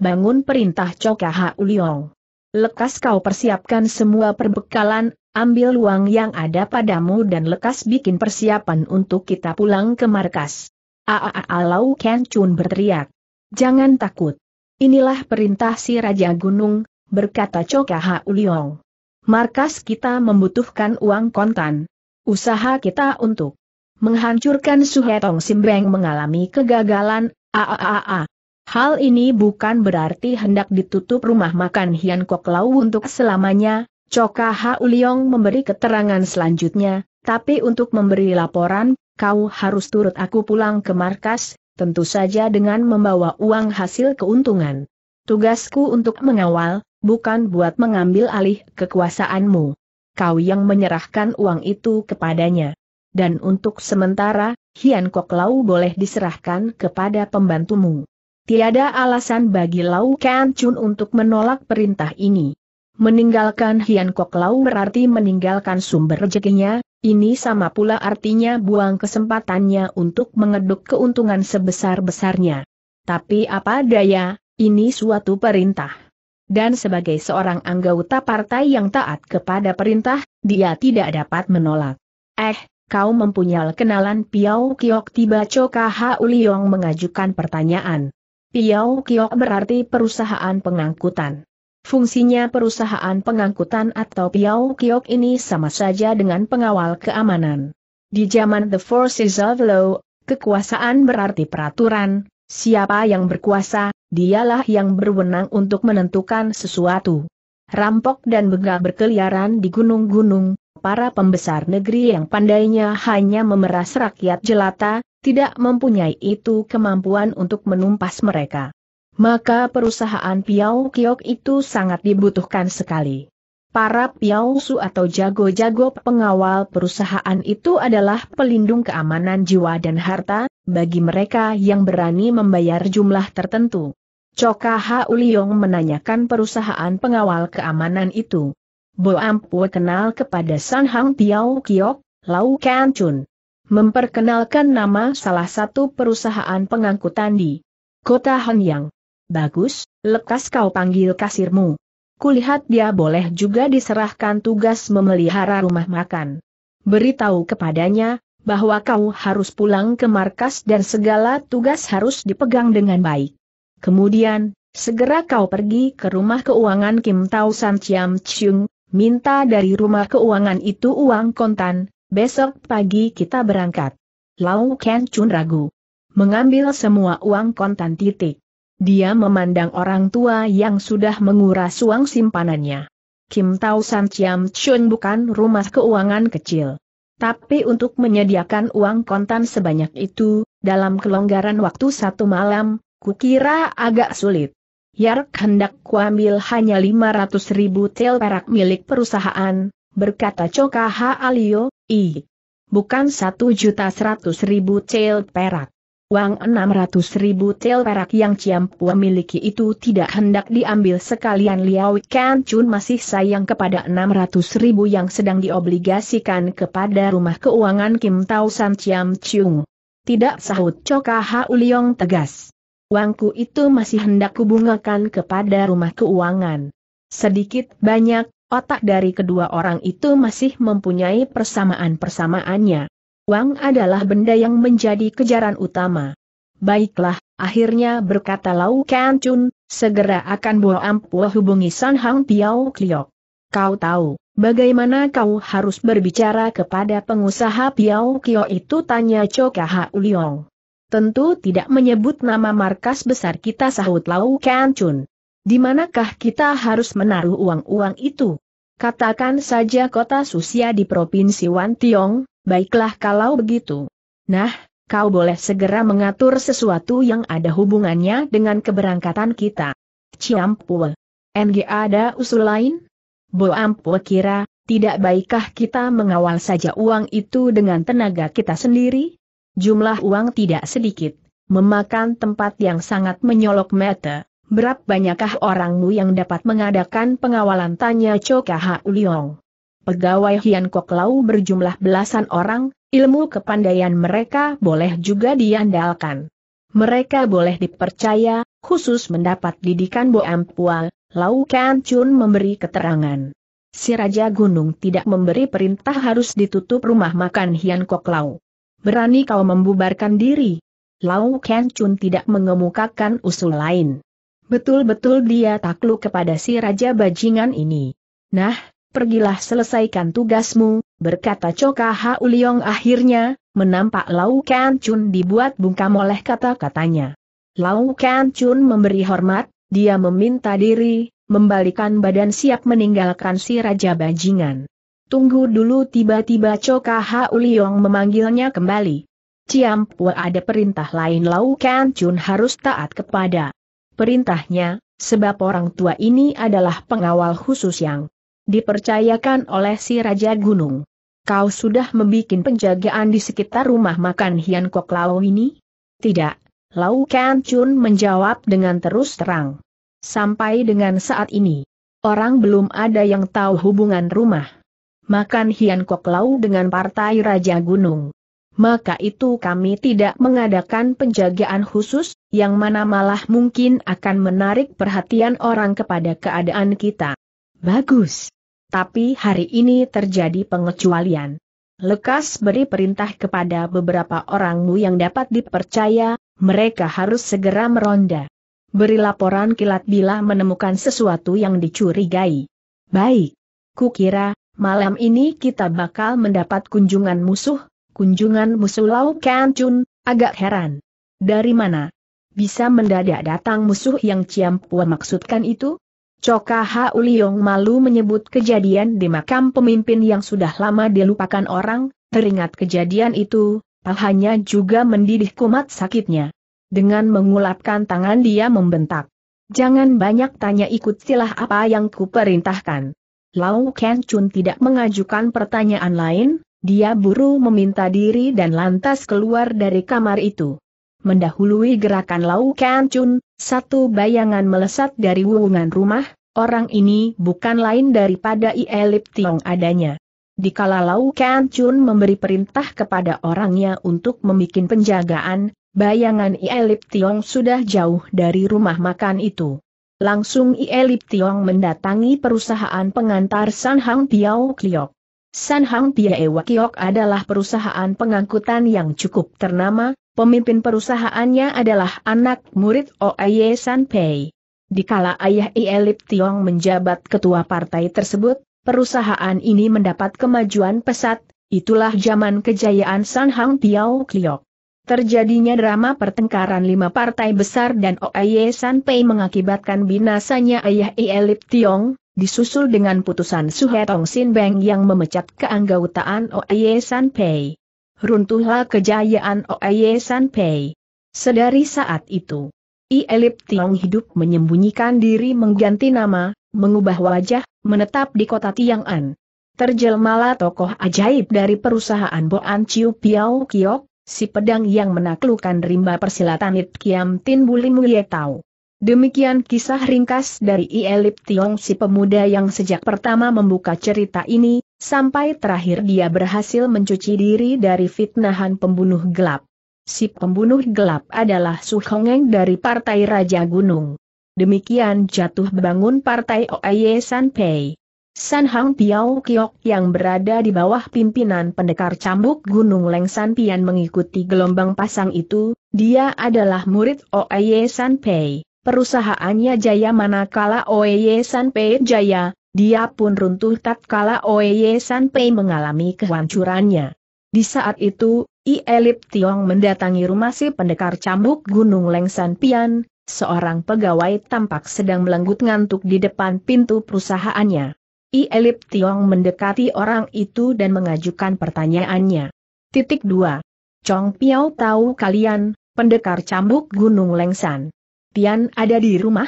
Bangun perintah Choka Ha Uliong. Lekas kau persiapkan semua perbekalan, ambil uang yang ada padamu dan lekas bikin persiapan untuk kita pulang ke markas. Aa Lau Ken Chun berteriak. Jangan takut. Inilah perintah si Raja Gunung, berkata Choka Ha Uliong. Markas kita membutuhkan uang kontan. Usaha kita untuk menghancurkan Suhetong Simbeng mengalami kegagalan, aa. Hal ini bukan berarti hendak ditutup rumah makan Hian Kok Lau untuk selamanya, Choka Ha Uliong memberi keterangan selanjutnya, tapi untuk memberi laporan, kau harus turut aku pulang ke markas, tentu saja dengan membawa uang hasil keuntungan. Tugasku untuk mengawal, bukan buat mengambil alih kekuasaanmu. Kau yang menyerahkan uang itu kepadanya. Dan untuk sementara, Hian Kok Lau boleh diserahkan kepada pembantumu. Tiada alasan bagi Lau Kan Chun untuk menolak perintah ini. Meninggalkan Hian Kok Lau berarti meninggalkan sumber rezekinya, ini sama pula artinya buang kesempatannya untuk mengeduk keuntungan sebesar-besarnya. Tapi apa daya, ini suatu perintah. Dan sebagai seorang anggota partai yang taat kepada perintah, dia tidak dapat menolak. Eh, kau mempunyai kenalan Piao Kiok tiba Choka Ha Uliong mengajukan pertanyaan. Piao Kiok berarti perusahaan pengangkutan. Fungsinya perusahaan pengangkutan atau Piao Kiok ini sama saja dengan pengawal keamanan. Di zaman The Forces of Law, kekuasaan berarti peraturan, siapa yang berkuasa, dialah yang berwenang untuk menentukan sesuatu. Rampok dan begal berkeliaran di gunung-gunung, para pembesar negeri yang pandainya hanya memeras rakyat jelata, tidak mempunyai itu kemampuan untuk menumpas mereka maka perusahaan Piao Kiok itu sangat dibutuhkan sekali. Para Piao-su atau jago-jago pengawal perusahaan itu adalah pelindung keamanan jiwa dan harta, bagi mereka yang berani membayar jumlah tertentu. Choka Ha Uliong menanyakan perusahaan pengawal keamanan itu. Bo kenal kepada San Hang Piao Kiok, Lau Kan Chun. Memperkenalkan nama salah satu perusahaan pengangkutan di kota Hanyang. Bagus, lekas kau panggil kasirmu. Kulihat dia boleh juga diserahkan tugas memelihara rumah makan. Beritahu kepadanya, bahwa kau harus pulang ke markas dan segala tugas harus dipegang dengan baik. Kemudian, segera kau pergi ke rumah keuangan Kim Tau San Chiam Chung, minta dari rumah keuangan itu uang kontan, besok pagi kita berangkat. Lau Ken Chun ragu. Mengambil semua uang kontan titik. Dia memandang orang tua yang sudah menguras uang simpanannya. Kim Tau San Chiam Chun bukan rumah keuangan kecil. Tapi untuk menyediakan uang kontan sebanyak itu, dalam kelonggaran waktu satu malam, kukira agak sulit. Yark hendak kuambil hanya 500 ribu tel perak milik perusahaan, berkata Choka Ha Alio, i. Bukan satu juta seratus ribu tel perak. Uang 600 ribu tel perak yang Ciampu miliki itu tidak hendak diambil sekalian Liao Kan Chun masih sayang kepada 600 ribu yang sedang diobligasikan kepada rumah keuangan Kim Tau San Chiam Chung. Tidak sahut Choka Ha Uliong tegas. Uangku itu masih hendak kubungakan kepada rumah keuangan. Sedikit banyak, otak dari kedua orang itu masih mempunyai persamaan-persamaannya. Uang adalah benda yang menjadi kejaran utama. Baiklah, akhirnya berkata Lau Kan Chun, segera akan Bo Ampu hubungi San Hang Piao Kliok. Kau tahu, bagaimana kau harus berbicara kepada pengusaha Piao Kio itu tanya Choka Ha Uliong. Tentu tidak menyebut nama markas besar kita sahut Lau Kan Chun. Di manakah kita harus menaruh uang-uang itu? Katakan saja kota Susia di Provinsi Wan Tiong, baiklah kalau begitu. Nah, kau boleh segera mengatur sesuatu yang ada hubungannya dengan keberangkatan kita. Ciampul. NG ada usul lain? Bo Ampul kira, tidak baikkah kita mengawal saja uang itu dengan tenaga kita sendiri? Jumlah uang tidak sedikit, memakan tempat yang sangat menyolok mata. Berapa banyakkah orangmu yang dapat mengadakan pengawalan tanya Choka Ha Uliong? Pegawai Hian Kok Lau berjumlah belasan orang, ilmu kepandaian mereka boleh juga diandalkan. Mereka boleh dipercaya, khusus mendapat didikan Bo Ampual, Lau Kan Chun memberi keterangan. Si Raja Gunung tidak memberi perintah harus ditutup rumah makan Hian Kok Lau. Berani kau membubarkan diri. Lau Ken Chun tidak mengemukakan usul lain. Betul-betul dia takluk kepada si Raja Bajingan ini. Nah, pergilah selesaikan tugasmu, berkata Choka Ha Uliong akhirnya, menampak Lau Chun dibuat bungkam oleh kata-katanya. Lau Chun memberi hormat, dia meminta diri, membalikan badan siap meninggalkan si Raja Bajingan. Tunggu dulu tiba-tiba Choka Ha Uliong memanggilnya kembali. Ciampu ada perintah lain Lau Kan harus taat kepada. Perintahnya, sebab orang tua ini adalah pengawal khusus yang dipercayakan oleh si Raja Gunung. Kau sudah membuat penjagaan di sekitar rumah makan Hian Kok Lau ini? Tidak. Lau Kan Chun menjawab dengan terus terang. Sampai dengan saat ini, orang belum ada yang tahu hubungan rumah makan Hian Kok Lau dengan Partai Raja Gunung. Maka itu kami tidak mengadakan penjagaan khusus, yang mana malah mungkin akan menarik perhatian orang kepada keadaan kita. Bagus. Tapi hari ini terjadi pengecualian. Lekas beri perintah kepada beberapa orangmu yang dapat dipercaya, mereka harus segera meronda. Beri laporan kilat bila menemukan sesuatu yang dicurigai. Baik. Kukira, Malam ini kita bakal mendapat kunjungan musuh, kunjungan musuh Lau Kan Chun, agak heran. Dari mana? Bisa mendadak datang musuh yang Ciampua maksudkan itu? Coka Ha Uliong malu menyebut kejadian di makam pemimpin yang sudah lama dilupakan orang, teringat kejadian itu, hanya juga mendidih kumat sakitnya. Dengan mengulapkan tangan dia membentak. Jangan banyak tanya ikut silah apa yang kuperintahkan. Lau Ken Chun tidak mengajukan pertanyaan lain, dia buru meminta diri dan lantas keluar dari kamar itu. Mendahului gerakan Lau Ken Chun, satu bayangan melesat dari wuungan rumah, orang ini bukan lain daripada Ielip Tiong adanya. Dikala Lau Ken Chun memberi perintah kepada orangnya untuk membuat penjagaan, bayangan Ielip Tiong sudah jauh dari rumah makan itu. Langsung Ielip Tiong mendatangi perusahaan pengantar San Hang Piao Kiok. San Hang Piao Kiok adalah perusahaan pengangkutan yang cukup ternama, pemimpin perusahaannya adalah anak murid Oaye San Pei. Dikala ayah Ielip Tiong menjabat ketua partai tersebut, perusahaan ini mendapat kemajuan pesat, itulah zaman kejayaan San Hang Piao Kiok. Terjadinya drama pertengkaran lima partai besar dan Oaye Pei mengakibatkan binasanya ayah Ielip Tiong, disusul dengan putusan Suhetong Sin Beng yang memecat keanggotaan Oaye Pei. Runtuhlah kejayaan Oaye Pei. Sedari saat itu, Ielip Tiong hidup menyembunyikan diri mengganti nama, mengubah wajah, menetap di kota Tiangan. Terjelmalah tokoh ajaib dari perusahaan Boan Chiu Piao Kiok, si pedang yang menaklukkan rimba persilatan It Kiam Tin Bulim Tau. Demikian kisah ringkas dari Ielip Tiong si pemuda yang sejak pertama membuka cerita ini, sampai terakhir dia berhasil mencuci diri dari fitnahan pembunuh gelap. Si pembunuh gelap adalah Su Hongeng dari Partai Raja Gunung. Demikian jatuh bangun Partai Oaye San Pei. San Hang Piao Kiok yang berada di bawah pimpinan pendekar cambuk Gunung Leng San Pian mengikuti gelombang pasang itu, dia adalah murid Oye San Pei. Perusahaannya jaya manakala Oye San Pei jaya, dia pun runtuh tatkala Oye San Pei mengalami kehancurannya. Di saat itu, I Elip Tiong mendatangi rumah si pendekar cambuk Gunung Lengsan Pian, seorang pegawai tampak sedang melenggut ngantuk di depan pintu perusahaannya. I Elip Tiong mendekati orang itu dan mengajukan pertanyaannya. Titik 2. Chong Piao tahu kalian, pendekar cambuk Gunung Lengsan. Pian ada di rumah?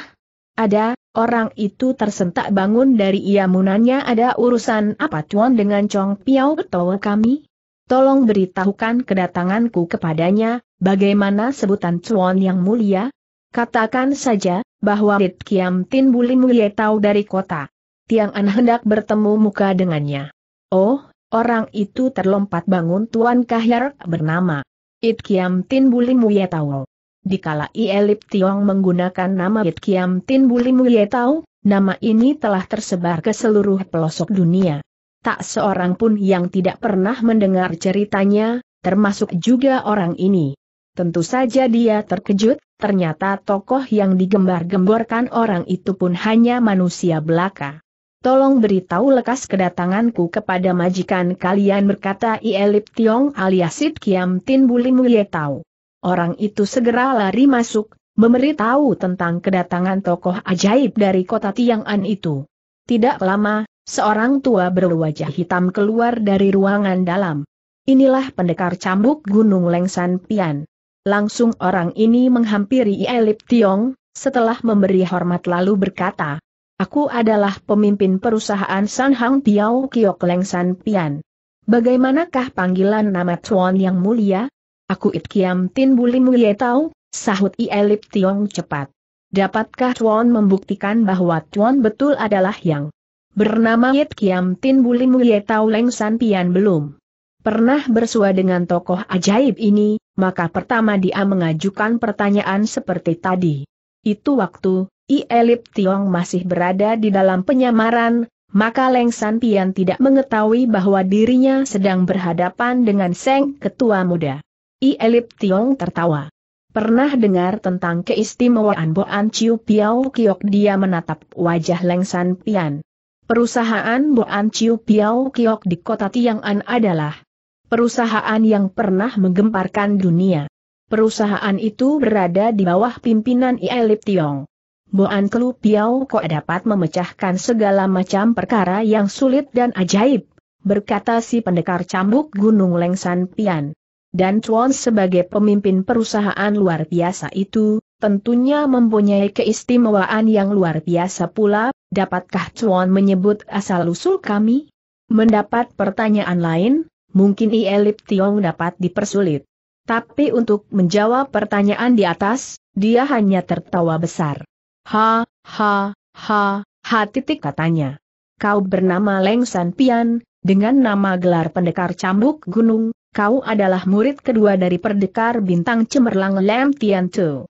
Ada, orang itu tersentak bangun dari ia munanya ada urusan apa tuan dengan Chong Piao tahu kami? Tolong beritahukan kedatanganku kepadanya, bagaimana sebutan Chuan yang mulia? Katakan saja, bahwa Rit Kiam Tin Bulim Ye tahu dari kota. Tiang An hendak bertemu muka dengannya. Oh, orang itu terlompat bangun Tuan Kahir bernama It Kiam Tin Bulim Ye tahu. Dikala I Elip Tiong menggunakan nama It Kiam Tin tahu, nama ini telah tersebar ke seluruh pelosok dunia tak seorang pun yang tidak pernah mendengar ceritanya, termasuk juga orang ini. Tentu saja dia terkejut, ternyata tokoh yang digembar-gemborkan orang itu pun hanya manusia belaka. Tolong beritahu lekas kedatanganku kepada majikan kalian berkata Ielip Tiong alias Sit Kiam Tin tahu. Orang itu segera lari masuk, memberitahu tentang kedatangan tokoh ajaib dari kota Tiangan itu. Tidak lama, Seorang tua berwajah hitam keluar dari ruangan dalam. Inilah pendekar cambuk Gunung Lengsan Pian. Langsung orang ini menghampiri Elip Tiong, setelah memberi hormat lalu berkata, Aku adalah pemimpin perusahaan San Hang Piao Kiok Lengsan Pian. Bagaimanakah panggilan nama Tuan yang mulia? Aku It Kiam Tin Buli Mulie tahu, sahut Elip Tiong cepat. Dapatkah Tuan membuktikan bahwa Tuan betul adalah yang bernama Yit Kiam Tin Bulim Ye Tau Leng San Pian belum pernah bersua dengan tokoh ajaib ini, maka pertama dia mengajukan pertanyaan seperti tadi. Itu waktu, I Elip Tiong masih berada di dalam penyamaran, maka Leng San Pian tidak mengetahui bahwa dirinya sedang berhadapan dengan Seng Ketua Muda. I Elip Tiong tertawa. Pernah dengar tentang keistimewaan Boan Chiu Piao Kiok dia menatap wajah Leng San Pian. Perusahaan Boan Chiu Piao Kiok di kota Tiangan adalah perusahaan yang pernah menggemparkan dunia. Perusahaan itu berada di bawah pimpinan Ielip Tiong. Boan Kelu Piao kok dapat memecahkan segala macam perkara yang sulit dan ajaib, berkata si pendekar cambuk Gunung Lengsan Pian. Dan Chuan sebagai pemimpin perusahaan luar biasa itu, tentunya mempunyai keistimewaan yang luar biasa pula, dapatkah Chuan menyebut asal-usul kami? Mendapat pertanyaan lain, mungkin Ielip Tiong dapat dipersulit. Tapi untuk menjawab pertanyaan di atas, dia hanya tertawa besar. Ha, ha, ha, ha titik katanya. Kau bernama Leng San Pian, dengan nama gelar pendekar cambuk gunung, kau adalah murid kedua dari pendekar bintang cemerlang Lam Tian Tu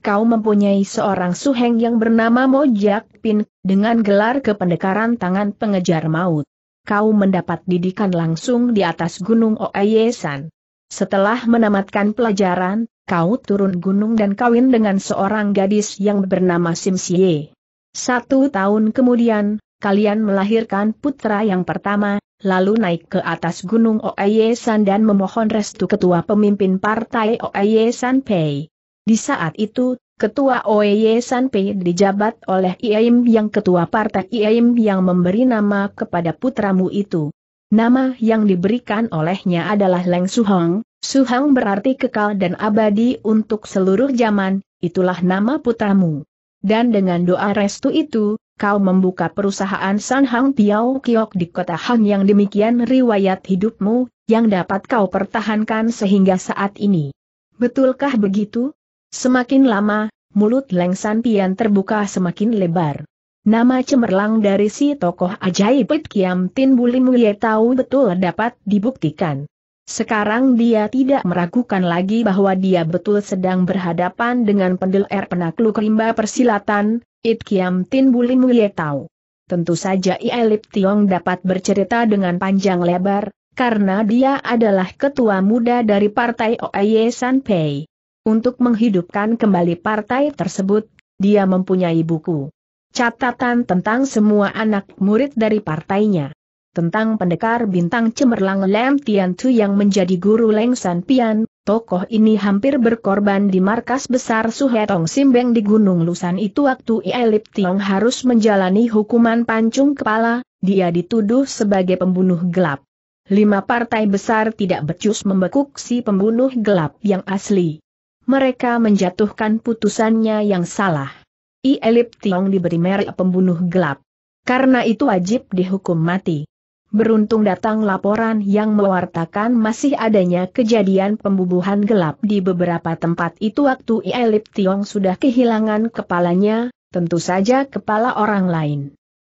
kau mempunyai seorang suheng yang bernama Mojak Pin, dengan gelar kependekaran tangan pengejar maut. Kau mendapat didikan langsung di atas gunung Oayesan. Setelah menamatkan pelajaran, kau turun gunung dan kawin dengan seorang gadis yang bernama Sim Xie. Satu tahun kemudian, kalian melahirkan putra yang pertama, lalu naik ke atas gunung Oayesan dan memohon restu ketua pemimpin partai Oayesan Pei. Di saat itu, Ketua OEY Sanpei dijabat oleh Iaim yang ketua partai Iaim yang memberi nama kepada putramu itu. Nama yang diberikan olehnya adalah Leng Suhong, Suhong berarti kekal dan abadi untuk seluruh zaman, itulah nama putramu. Dan dengan doa restu itu, kau membuka perusahaan San Hang Piao Kiok di kota Hang yang demikian riwayat hidupmu, yang dapat kau pertahankan sehingga saat ini. Betulkah begitu? Semakin lama, mulut Leng San Pian terbuka semakin lebar. Nama cemerlang dari si tokoh ajaib Kiam Tin Bulim Ye tahu betul dapat dibuktikan. Sekarang dia tidak meragukan lagi bahwa dia betul sedang berhadapan dengan pendeler penakluk rimba persilatan, It Kiam Tin Bulim Ye tahu. Tentu saja Ielip Tiong dapat bercerita dengan panjang lebar, karena dia adalah ketua muda dari partai Oaye San Pei. Untuk menghidupkan kembali partai tersebut, dia mempunyai buku catatan tentang semua anak murid dari partainya. tentang pendekar bintang cemerlang Lam Tian Tu yang menjadi guru Leng San Pian, tokoh ini hampir berkorban di markas besar Su Hetong Simbeng di Gunung Lusan itu waktu Ie Lip Tiong harus menjalani hukuman pancung kepala, dia dituduh sebagai pembunuh gelap. Lima partai besar tidak becus membekuk si pembunuh gelap yang asli. Mereka menjatuhkan putusannya yang salah. Ie Lip Tiong diberi merek pembunuh gelap. Karena itu wajib dihukum mati. Beruntung datang laporan yang mewartakan masih adanya kejadian pembubuhan gelap di beberapa tempat itu waktu Ielip Tiong sudah kehilangan kepalanya, tentu saja kepala orang lain.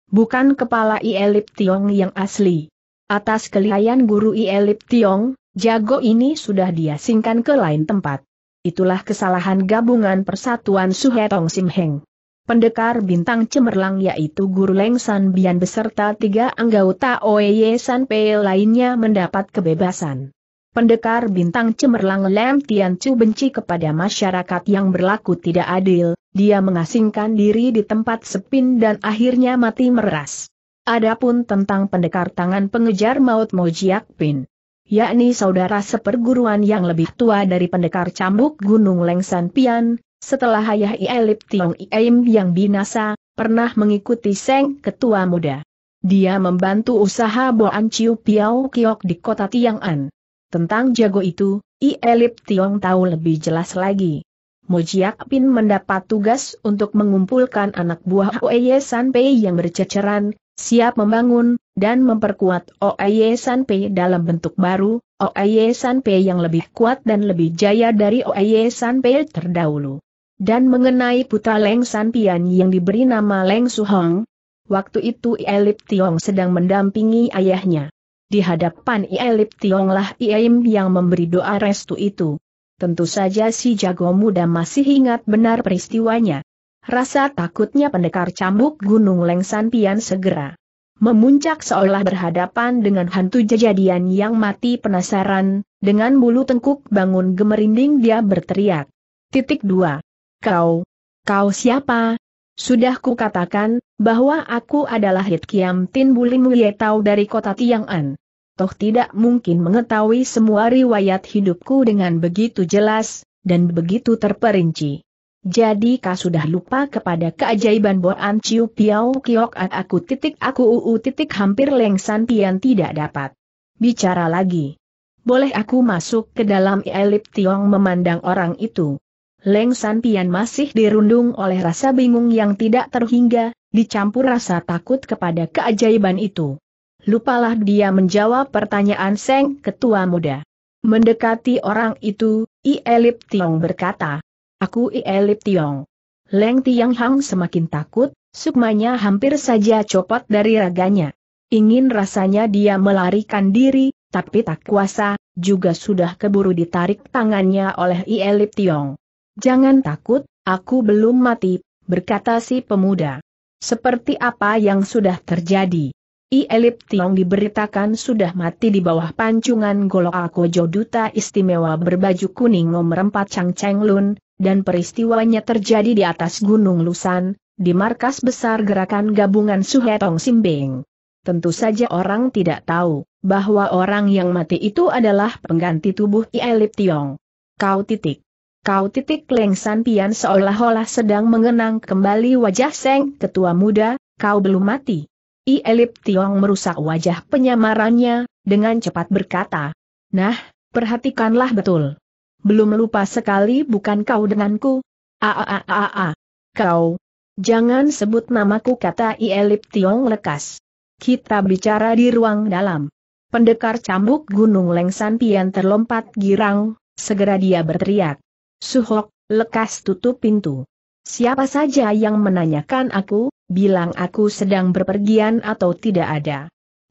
Bukan kepala Ielip Tiong yang asli. Atas kelihayan guru Ielip Tiong, jago ini sudah diasingkan ke lain tempat. Itulah kesalahan gabungan persatuan Suhetong Sim Heng. Pendekar bintang cemerlang yaitu Guru Leng San Bian beserta tiga anggota Oye San Pei lainnya mendapat kebebasan. Pendekar bintang cemerlang Lam Tian Chu benci kepada masyarakat yang berlaku tidak adil, dia mengasingkan diri di tempat sepin dan akhirnya mati meras. Adapun tentang pendekar tangan pengejar maut Mojiak Pin, yakni saudara seperguruan yang lebih tua dari pendekar cambuk Gunung Lengsan Pian, setelah ayah Ielip Tiong Iem yang binasa, pernah mengikuti Seng ketua muda. Dia membantu usaha Boan Chiu Piao Kiok di kota Tiang'an. Tentang jago itu, Ielip Tiong tahu lebih jelas lagi. Mojiak Pin mendapat tugas untuk mengumpulkan anak buah Oye Sanpei yang berceceran, siap membangun, dan memperkuat Oye Sanpei dalam bentuk baru, Oye Sanpei yang lebih kuat dan lebih jaya dari Oye Sanpei terdahulu. Dan mengenai putra Leng Sanpian yang diberi nama Leng Suhong, waktu itu Ielip Tiong sedang mendampingi ayahnya. Di hadapan Ielip Tiong lah Iem yang memberi doa restu itu. Tentu saja si jago muda masih ingat benar peristiwanya. Rasa takutnya pendekar cambuk Gunung Leng Sanpian segera memuncak seolah berhadapan dengan hantu kejadian yang mati penasaran, dengan bulu tengkuk bangun gemerinding dia berteriak. Titik dua. Kau, kau siapa? Sudah kukatakan, bahwa aku adalah Hit Kiam Tin Bulim Tau dari kota Tiang'an. Toh tidak mungkin mengetahui semua riwayat hidupku dengan begitu jelas, dan begitu terperinci. Jadi kau sudah lupa kepada keajaiban Boan Chiu Piao Kiok aku titik aku uu titik hampir lengsan pian tidak dapat. Bicara lagi. Boleh aku masuk ke dalam Elip Tiong memandang orang itu. Leng San Pian masih dirundung oleh rasa bingung yang tidak terhingga, dicampur rasa takut kepada keajaiban itu. Lupalah dia menjawab pertanyaan Seng ketua muda. Mendekati orang itu, I Elip Tiong berkata, Aku I Elip Tiong. Leng Tiang Hang semakin takut, sukmanya hampir saja copot dari raganya. Ingin rasanya dia melarikan diri, tapi tak kuasa, juga sudah keburu ditarik tangannya oleh I Elip Tiong. Jangan takut, aku belum mati, berkata si pemuda. Seperti apa yang sudah terjadi? I Elip Tiong diberitakan sudah mati di bawah pancungan golok Akojo Duta Istimewa berbaju kuning nomor 4 Chang Cheng Lun, dan peristiwanya terjadi di atas Gunung Lusan, di markas besar gerakan gabungan Suhetong Simbing. Tentu saja orang tidak tahu, bahwa orang yang mati itu adalah pengganti tubuh I Elip Tiong. Kau titik. Kau titik Leng San Pian seolah-olah sedang mengenang kembali wajah Seng ketua muda, kau belum mati. I Elip Tiong merusak wajah penyamarannya, dengan cepat berkata. Nah, perhatikanlah betul. Belum lupa sekali bukan kau denganku? A a a a a. Kau. Jangan sebut namaku kata I Elip Tiong lekas. Kita bicara di ruang dalam. Pendekar cambuk Gunung Leng San Pian terlompat girang, segera dia berteriak. Suhok, lekas tutup pintu. Siapa saja yang menanyakan aku, bilang aku sedang berpergian atau tidak ada.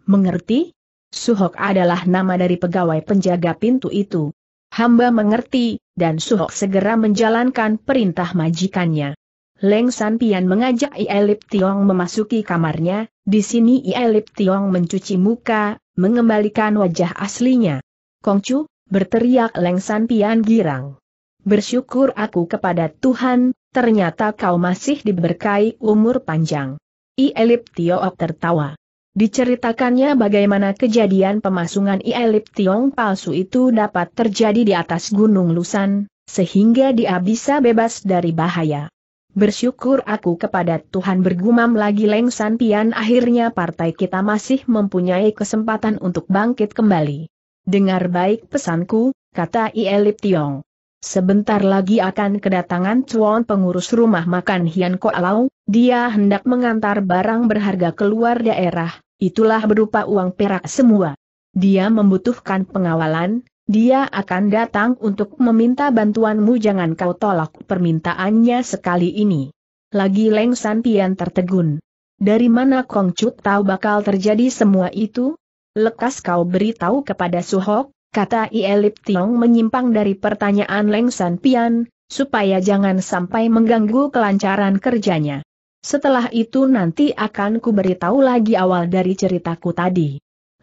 Mengerti? Suhok adalah nama dari pegawai penjaga pintu itu. Hamba mengerti, dan Suhok segera menjalankan perintah majikannya. Leng San Pian mengajak Ielip Tiong memasuki kamarnya, di sini Ielip Tiong mencuci muka, mengembalikan wajah aslinya. Kongcu, berteriak Leng San Pian girang. Bersyukur aku kepada Tuhan, ternyata kau masih diberkai umur panjang. I Elip Tiok tertawa. Diceritakannya bagaimana kejadian pemasungan Ielip Tiong palsu itu dapat terjadi di atas Gunung Lusan, sehingga dia bisa bebas dari bahaya. Bersyukur aku kepada Tuhan bergumam lagi Leng Santian akhirnya partai kita masih mempunyai kesempatan untuk bangkit kembali. Dengar baik pesanku, kata Ielip Tiong. Sebentar lagi akan kedatangan Chuan pengurus rumah makan Hian Koalau, dia hendak mengantar barang berharga keluar daerah, itulah berupa uang perak semua. Dia membutuhkan pengawalan, dia akan datang untuk meminta bantuanmu jangan kau tolak permintaannya sekali ini. Lagi Leng Santian tertegun. Dari mana Kong Cut tahu bakal terjadi semua itu? Lekas kau beritahu kepada Suhok, kata Ielip Tiong menyimpang dari pertanyaan Leng Santian, supaya jangan sampai mengganggu kelancaran kerjanya. Setelah itu nanti akan ku beritahu lagi awal dari ceritaku tadi.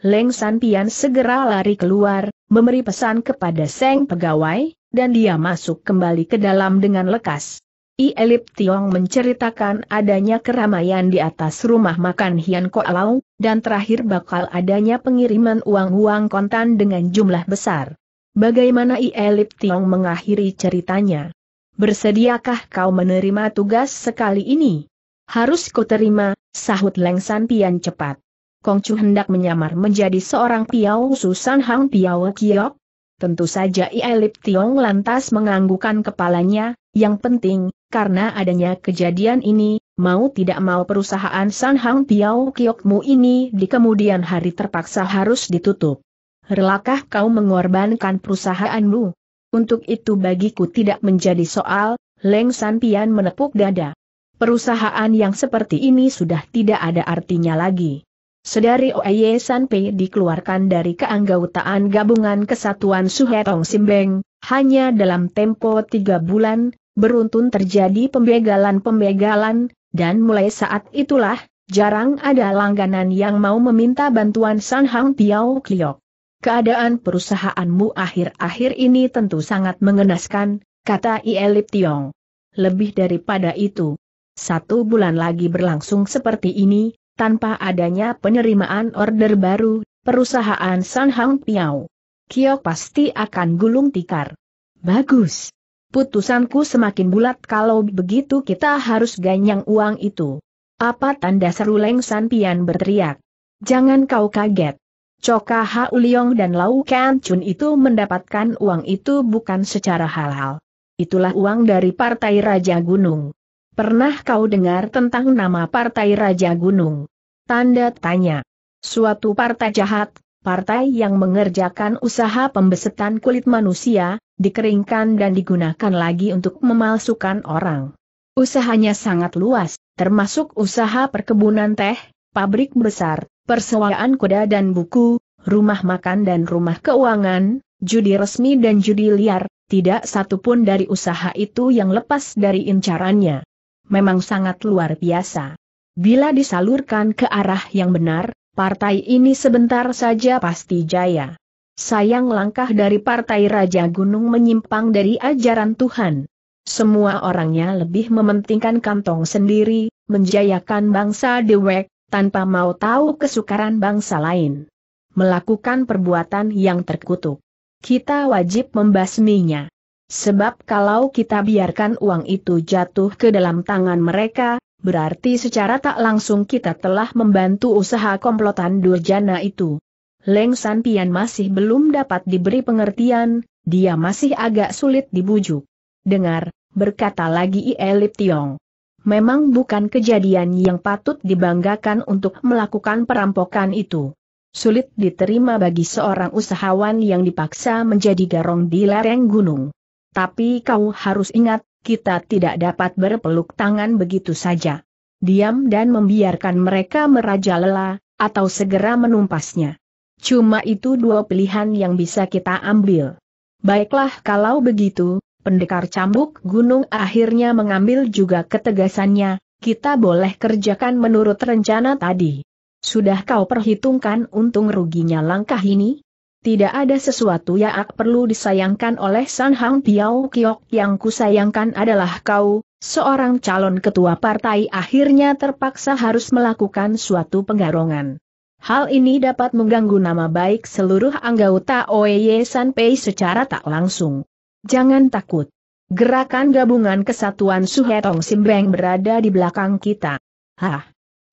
Leng Santian segera lari keluar, memberi pesan kepada Seng pegawai, dan dia masuk kembali ke dalam dengan lekas. I Elip Tiong menceritakan adanya keramaian di atas rumah makan Hian Koalau, dan terakhir bakal adanya pengiriman uang-uang kontan dengan jumlah besar. Bagaimana I Elip Tiong mengakhiri ceritanya? Bersediakah kau menerima tugas sekali ini? Harus ku terima, sahut Leng Santian cepat. Kongcu hendak menyamar menjadi seorang piau Susan Hang Piao Kiok? Tentu saja Ia Lip Tiong lantas menganggukkan kepalanya, yang penting, karena adanya kejadian ini, mau tidak mau perusahaan San Hang Piao Kiokmu ini di kemudian hari terpaksa harus ditutup. Relakah kau mengorbankan perusahaanmu? Untuk itu bagiku tidak menjadi soal, Leng Santian menepuk dada. Perusahaan yang seperti ini sudah tidak ada artinya lagi. Sedari Oye Sanpei dikeluarkan dari keanggautaan gabungan kesatuan Suhetong Simbeng, hanya dalam tempo tiga bulan, beruntun terjadi pembegalan-pembegalan, dan mulai saat itulah, jarang ada langganan yang mau meminta bantuan San Hang Piao Kliok. Keadaan perusahaanmu akhir-akhir ini tentu sangat mengenaskan, kata Ielip Tiong. Lebih daripada itu, satu bulan lagi berlangsung seperti ini, tanpa adanya penerimaan order baru, perusahaan San Hang Piao. Kio pasti akan gulung tikar. Bagus. Putusanku semakin bulat kalau begitu kita harus ganyang uang itu. Apa tanda seru Leng Santian berteriak? Jangan kau kaget. Coka Hau Liong dan Lau Kan Chun itu mendapatkan uang itu bukan secara halal. Itulah uang dari Partai Raja Gunung. Pernah kau dengar tentang nama Partai Raja Gunung? Tanda tanya. Suatu partai jahat, partai yang mengerjakan usaha pembesetan kulit manusia, dikeringkan dan digunakan lagi untuk memalsukan orang. Usahanya sangat luas, termasuk usaha perkebunan teh, pabrik besar, persewaan kuda dan buku, rumah makan dan rumah keuangan, judi resmi dan judi liar, tidak satupun dari usaha itu yang lepas dari incarannya memang sangat luar biasa. Bila disalurkan ke arah yang benar, partai ini sebentar saja pasti jaya. Sayang langkah dari partai Raja Gunung menyimpang dari ajaran Tuhan. Semua orangnya lebih mementingkan kantong sendiri, menjayakan bangsa dewek, tanpa mau tahu kesukaran bangsa lain. Melakukan perbuatan yang terkutuk. Kita wajib membasminya. Sebab kalau kita biarkan uang itu jatuh ke dalam tangan mereka, berarti secara tak langsung kita telah membantu usaha komplotan Durjana itu. Leng Santian masih belum dapat diberi pengertian, dia masih agak sulit dibujuk. Dengar, berkata lagi Elip Tiong. Memang bukan kejadian yang patut dibanggakan untuk melakukan perampokan itu. Sulit diterima bagi seorang usahawan yang dipaksa menjadi garong di lereng gunung. Tapi kau harus ingat, kita tidak dapat berpeluk tangan begitu saja. Diam dan membiarkan mereka merajalela, atau segera menumpasnya. Cuma itu dua pilihan yang bisa kita ambil. Baiklah kalau begitu, pendekar cambuk gunung akhirnya mengambil juga ketegasannya, kita boleh kerjakan menurut rencana tadi. Sudah kau perhitungkan untung ruginya langkah ini? Tidak ada sesuatu yang perlu disayangkan oleh San Hang Piao Kiok yang kusayangkan adalah kau, seorang calon ketua partai akhirnya terpaksa harus melakukan suatu penggarongan. Hal ini dapat mengganggu nama baik seluruh anggota OEY Sanpei secara tak langsung. Jangan takut. Gerakan gabungan kesatuan Suhetong Simbeng berada di belakang kita. Hah?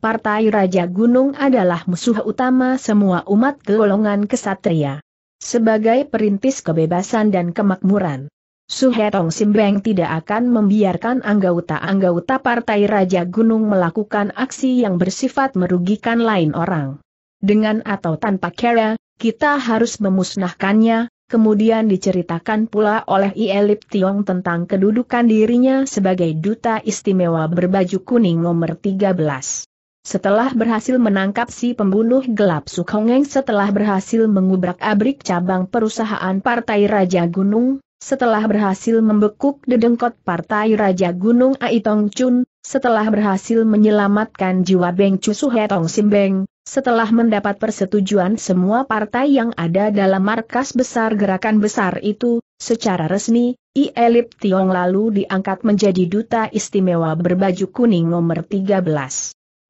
Partai Raja Gunung adalah musuh utama semua umat golongan kesatria. Sebagai perintis kebebasan dan kemakmuran, Suhetong Simbeng tidak akan membiarkan anggota-anggota Partai Raja Gunung melakukan aksi yang bersifat merugikan lain orang dengan atau tanpa cara, kita harus memusnahkannya, kemudian diceritakan pula oleh Ielip Tiong tentang kedudukan dirinya sebagai duta istimewa berbaju kuning nomor 13. Setelah berhasil menangkap si pembunuh gelap Sukongeng setelah berhasil mengubrak-abrik cabang perusahaan Partai Raja Gunung, setelah berhasil membekuk dedengkot Partai Raja Gunung Aitong Chun, setelah berhasil menyelamatkan jiwa Beng Suhetong Simbeng, setelah mendapat persetujuan semua partai yang ada dalam markas besar gerakan besar itu, secara resmi, I Elip Tiong lalu diangkat menjadi duta istimewa berbaju kuning nomor 13.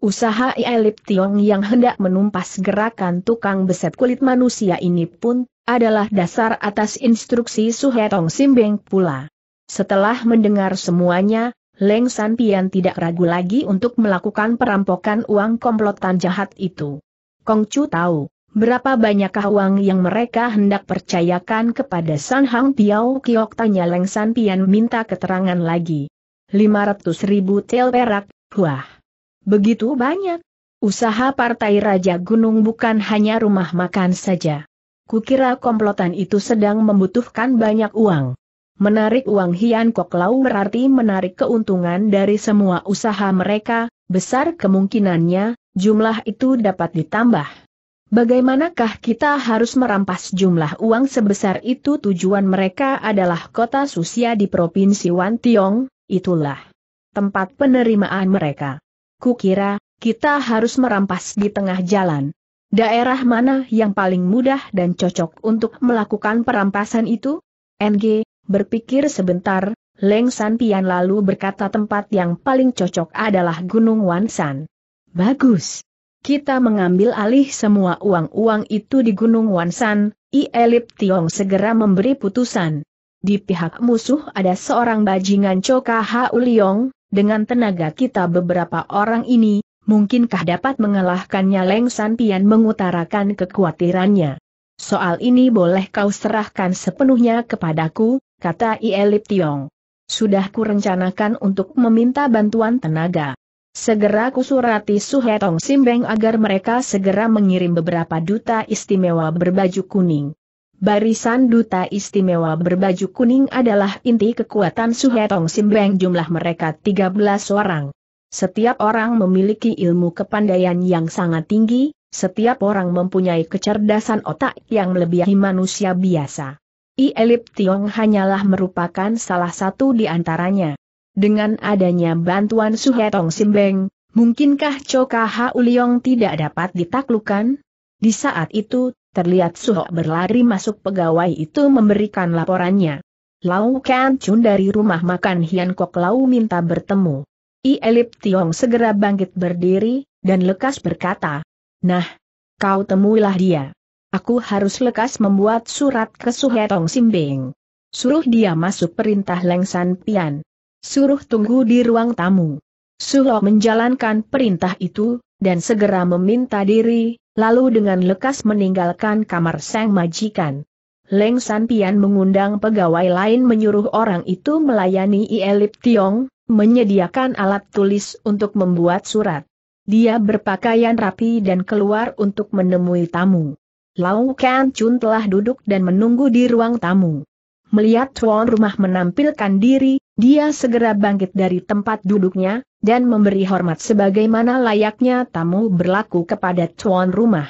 Usaha I Elip Tiong yang hendak menumpas gerakan tukang beset kulit manusia ini pun, adalah dasar atas instruksi Suhetong Simbeng pula. Setelah mendengar semuanya, Leng San Pian tidak ragu lagi untuk melakukan perampokan uang komplotan jahat itu. Kong Chu tahu, berapa banyakkah uang yang mereka hendak percayakan kepada San Hang Piao Kiok tanya Leng San Pian minta keterangan lagi. 500 ribu tel perak, wah. Begitu banyak. Usaha Partai Raja Gunung bukan hanya rumah makan saja. Kukira komplotan itu sedang membutuhkan banyak uang. Menarik uang Hian Kok Lau berarti menarik keuntungan dari semua usaha mereka, besar kemungkinannya, jumlah itu dapat ditambah. Bagaimanakah kita harus merampas jumlah uang sebesar itu tujuan mereka adalah kota Susia di Provinsi Wan Tiong, itulah tempat penerimaan mereka. Kukira, kita harus merampas di tengah jalan. Daerah mana yang paling mudah dan cocok untuk melakukan perampasan itu? NG, Berpikir sebentar, Leng San Pian lalu berkata tempat yang paling cocok adalah Gunung Wan San. Bagus. Kita mengambil alih semua uang-uang itu di Gunung Wan San, I Elip Tiong segera memberi putusan. Di pihak musuh ada seorang bajingan Choka Ha Uliong, dengan tenaga kita beberapa orang ini, mungkinkah dapat mengalahkannya Leng San Pian mengutarakan kekhawatirannya. Soal ini boleh kau serahkan sepenuhnya kepadaku, kata Ielip Tiong. Sudah kurencanakan untuk meminta bantuan tenaga. Segera kusurati Suhetong Simbeng agar mereka segera mengirim beberapa duta istimewa berbaju kuning. Barisan duta istimewa berbaju kuning adalah inti kekuatan Suhetong Simbeng jumlah mereka 13 orang. Setiap orang memiliki ilmu kepandaian yang sangat tinggi, setiap orang mempunyai kecerdasan otak yang melebihi manusia biasa. I Elip Tiong hanyalah merupakan salah satu di antaranya. Dengan adanya bantuan Suhetong Simbeng, mungkinkah Choka Ha Uliong tidak dapat ditaklukkan? Di saat itu, terlihat Suho berlari masuk pegawai itu memberikan laporannya. Lau Kan Chun dari rumah makan Hian Kok Lau minta bertemu. I Elip Tiong segera bangkit berdiri, dan lekas berkata, Nah, kau temuilah dia. Aku harus lekas membuat surat ke Suhetong Simbing. Suruh dia masuk perintah Leng San Pian. Suruh tunggu di ruang tamu. Sulo menjalankan perintah itu, dan segera meminta diri, lalu dengan lekas meninggalkan kamar sang majikan. Leng San Pian mengundang pegawai lain menyuruh orang itu melayani Ielip Tiong, menyediakan alat tulis untuk membuat surat. Dia berpakaian rapi dan keluar untuk menemui tamu. Lau Kan Chun telah duduk dan menunggu di ruang tamu. Melihat tuan rumah menampilkan diri, dia segera bangkit dari tempat duduknya, dan memberi hormat sebagaimana layaknya tamu berlaku kepada tuan rumah.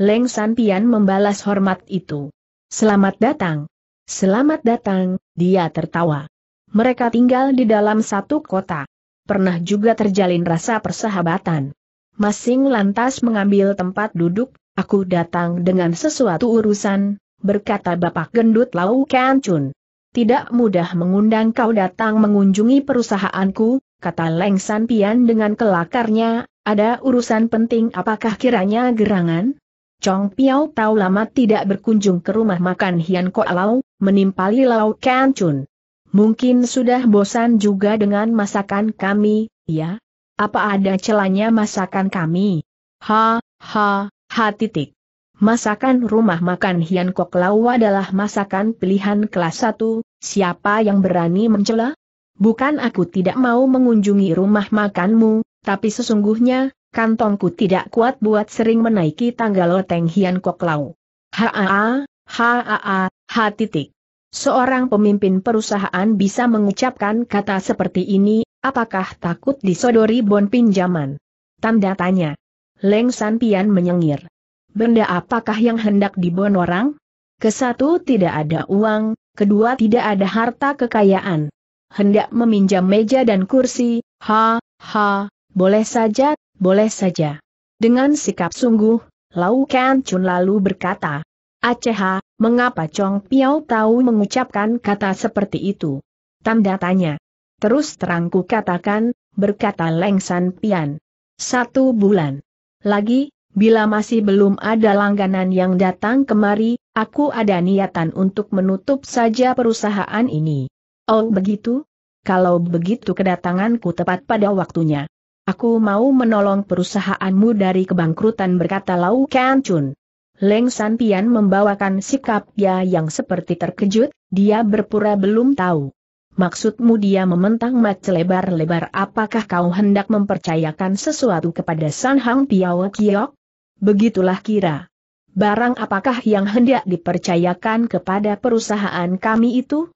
Leng San Pian membalas hormat itu. Selamat datang. Selamat datang, dia tertawa. Mereka tinggal di dalam satu kota. Pernah juga terjalin rasa persahabatan. Masing lantas mengambil tempat duduk, Aku datang dengan sesuatu urusan, berkata Bapak Gendut Lau Kancun. Tidak mudah mengundang kau datang mengunjungi perusahaanku, kata Leng San Pian dengan kelakarnya, Ada urusan penting apakah kiranya gerangan? Chong Piao tahu lama tidak berkunjung ke rumah makan Hian Ko Lau, menimpali Lau Kan Chun. Mungkin sudah bosan juga dengan masakan kami, ya? Apa ada celanya masakan kami? Ha, ha, ha titik. Masakan rumah makan Hian Kok Lau adalah masakan pilihan kelas 1, siapa yang berani mencela? Bukan aku tidak mau mengunjungi rumah makanmu, tapi sesungguhnya, kantongku tidak kuat buat sering menaiki tangga loteng Hian Kok Lau. Haa, haa, ha titik. Seorang pemimpin perusahaan bisa mengucapkan kata seperti ini, apakah takut disodori bon pinjaman? Tanda tanya. Leng San Pian menyengir. Benda apakah yang hendak dibon orang? Kesatu tidak ada uang, kedua tidak ada harta kekayaan. Hendak meminjam meja dan kursi, ha, ha, boleh saja, boleh saja. Dengan sikap sungguh, Lau Kan Chun lalu berkata, Aceh, mengapa Chong Piao tahu mengucapkan kata seperti itu? Tanda tanya. Terus terangku katakan, berkata Leng San Pian. Satu bulan. Lagi, bila masih belum ada langganan yang datang kemari, aku ada niatan untuk menutup saja perusahaan ini. Oh begitu? Kalau begitu kedatanganku tepat pada waktunya. Aku mau menolong perusahaanmu dari kebangkrutan berkata Lau Kan Chun. Leng San Pian membawakan sikap ya yang seperti terkejut, dia berpura belum tahu. Maksudmu dia mementang mata lebar-lebar apakah kau hendak mempercayakan sesuatu kepada San Hang Piao Kiok? Begitulah kira. Barang apakah yang hendak dipercayakan kepada perusahaan kami itu?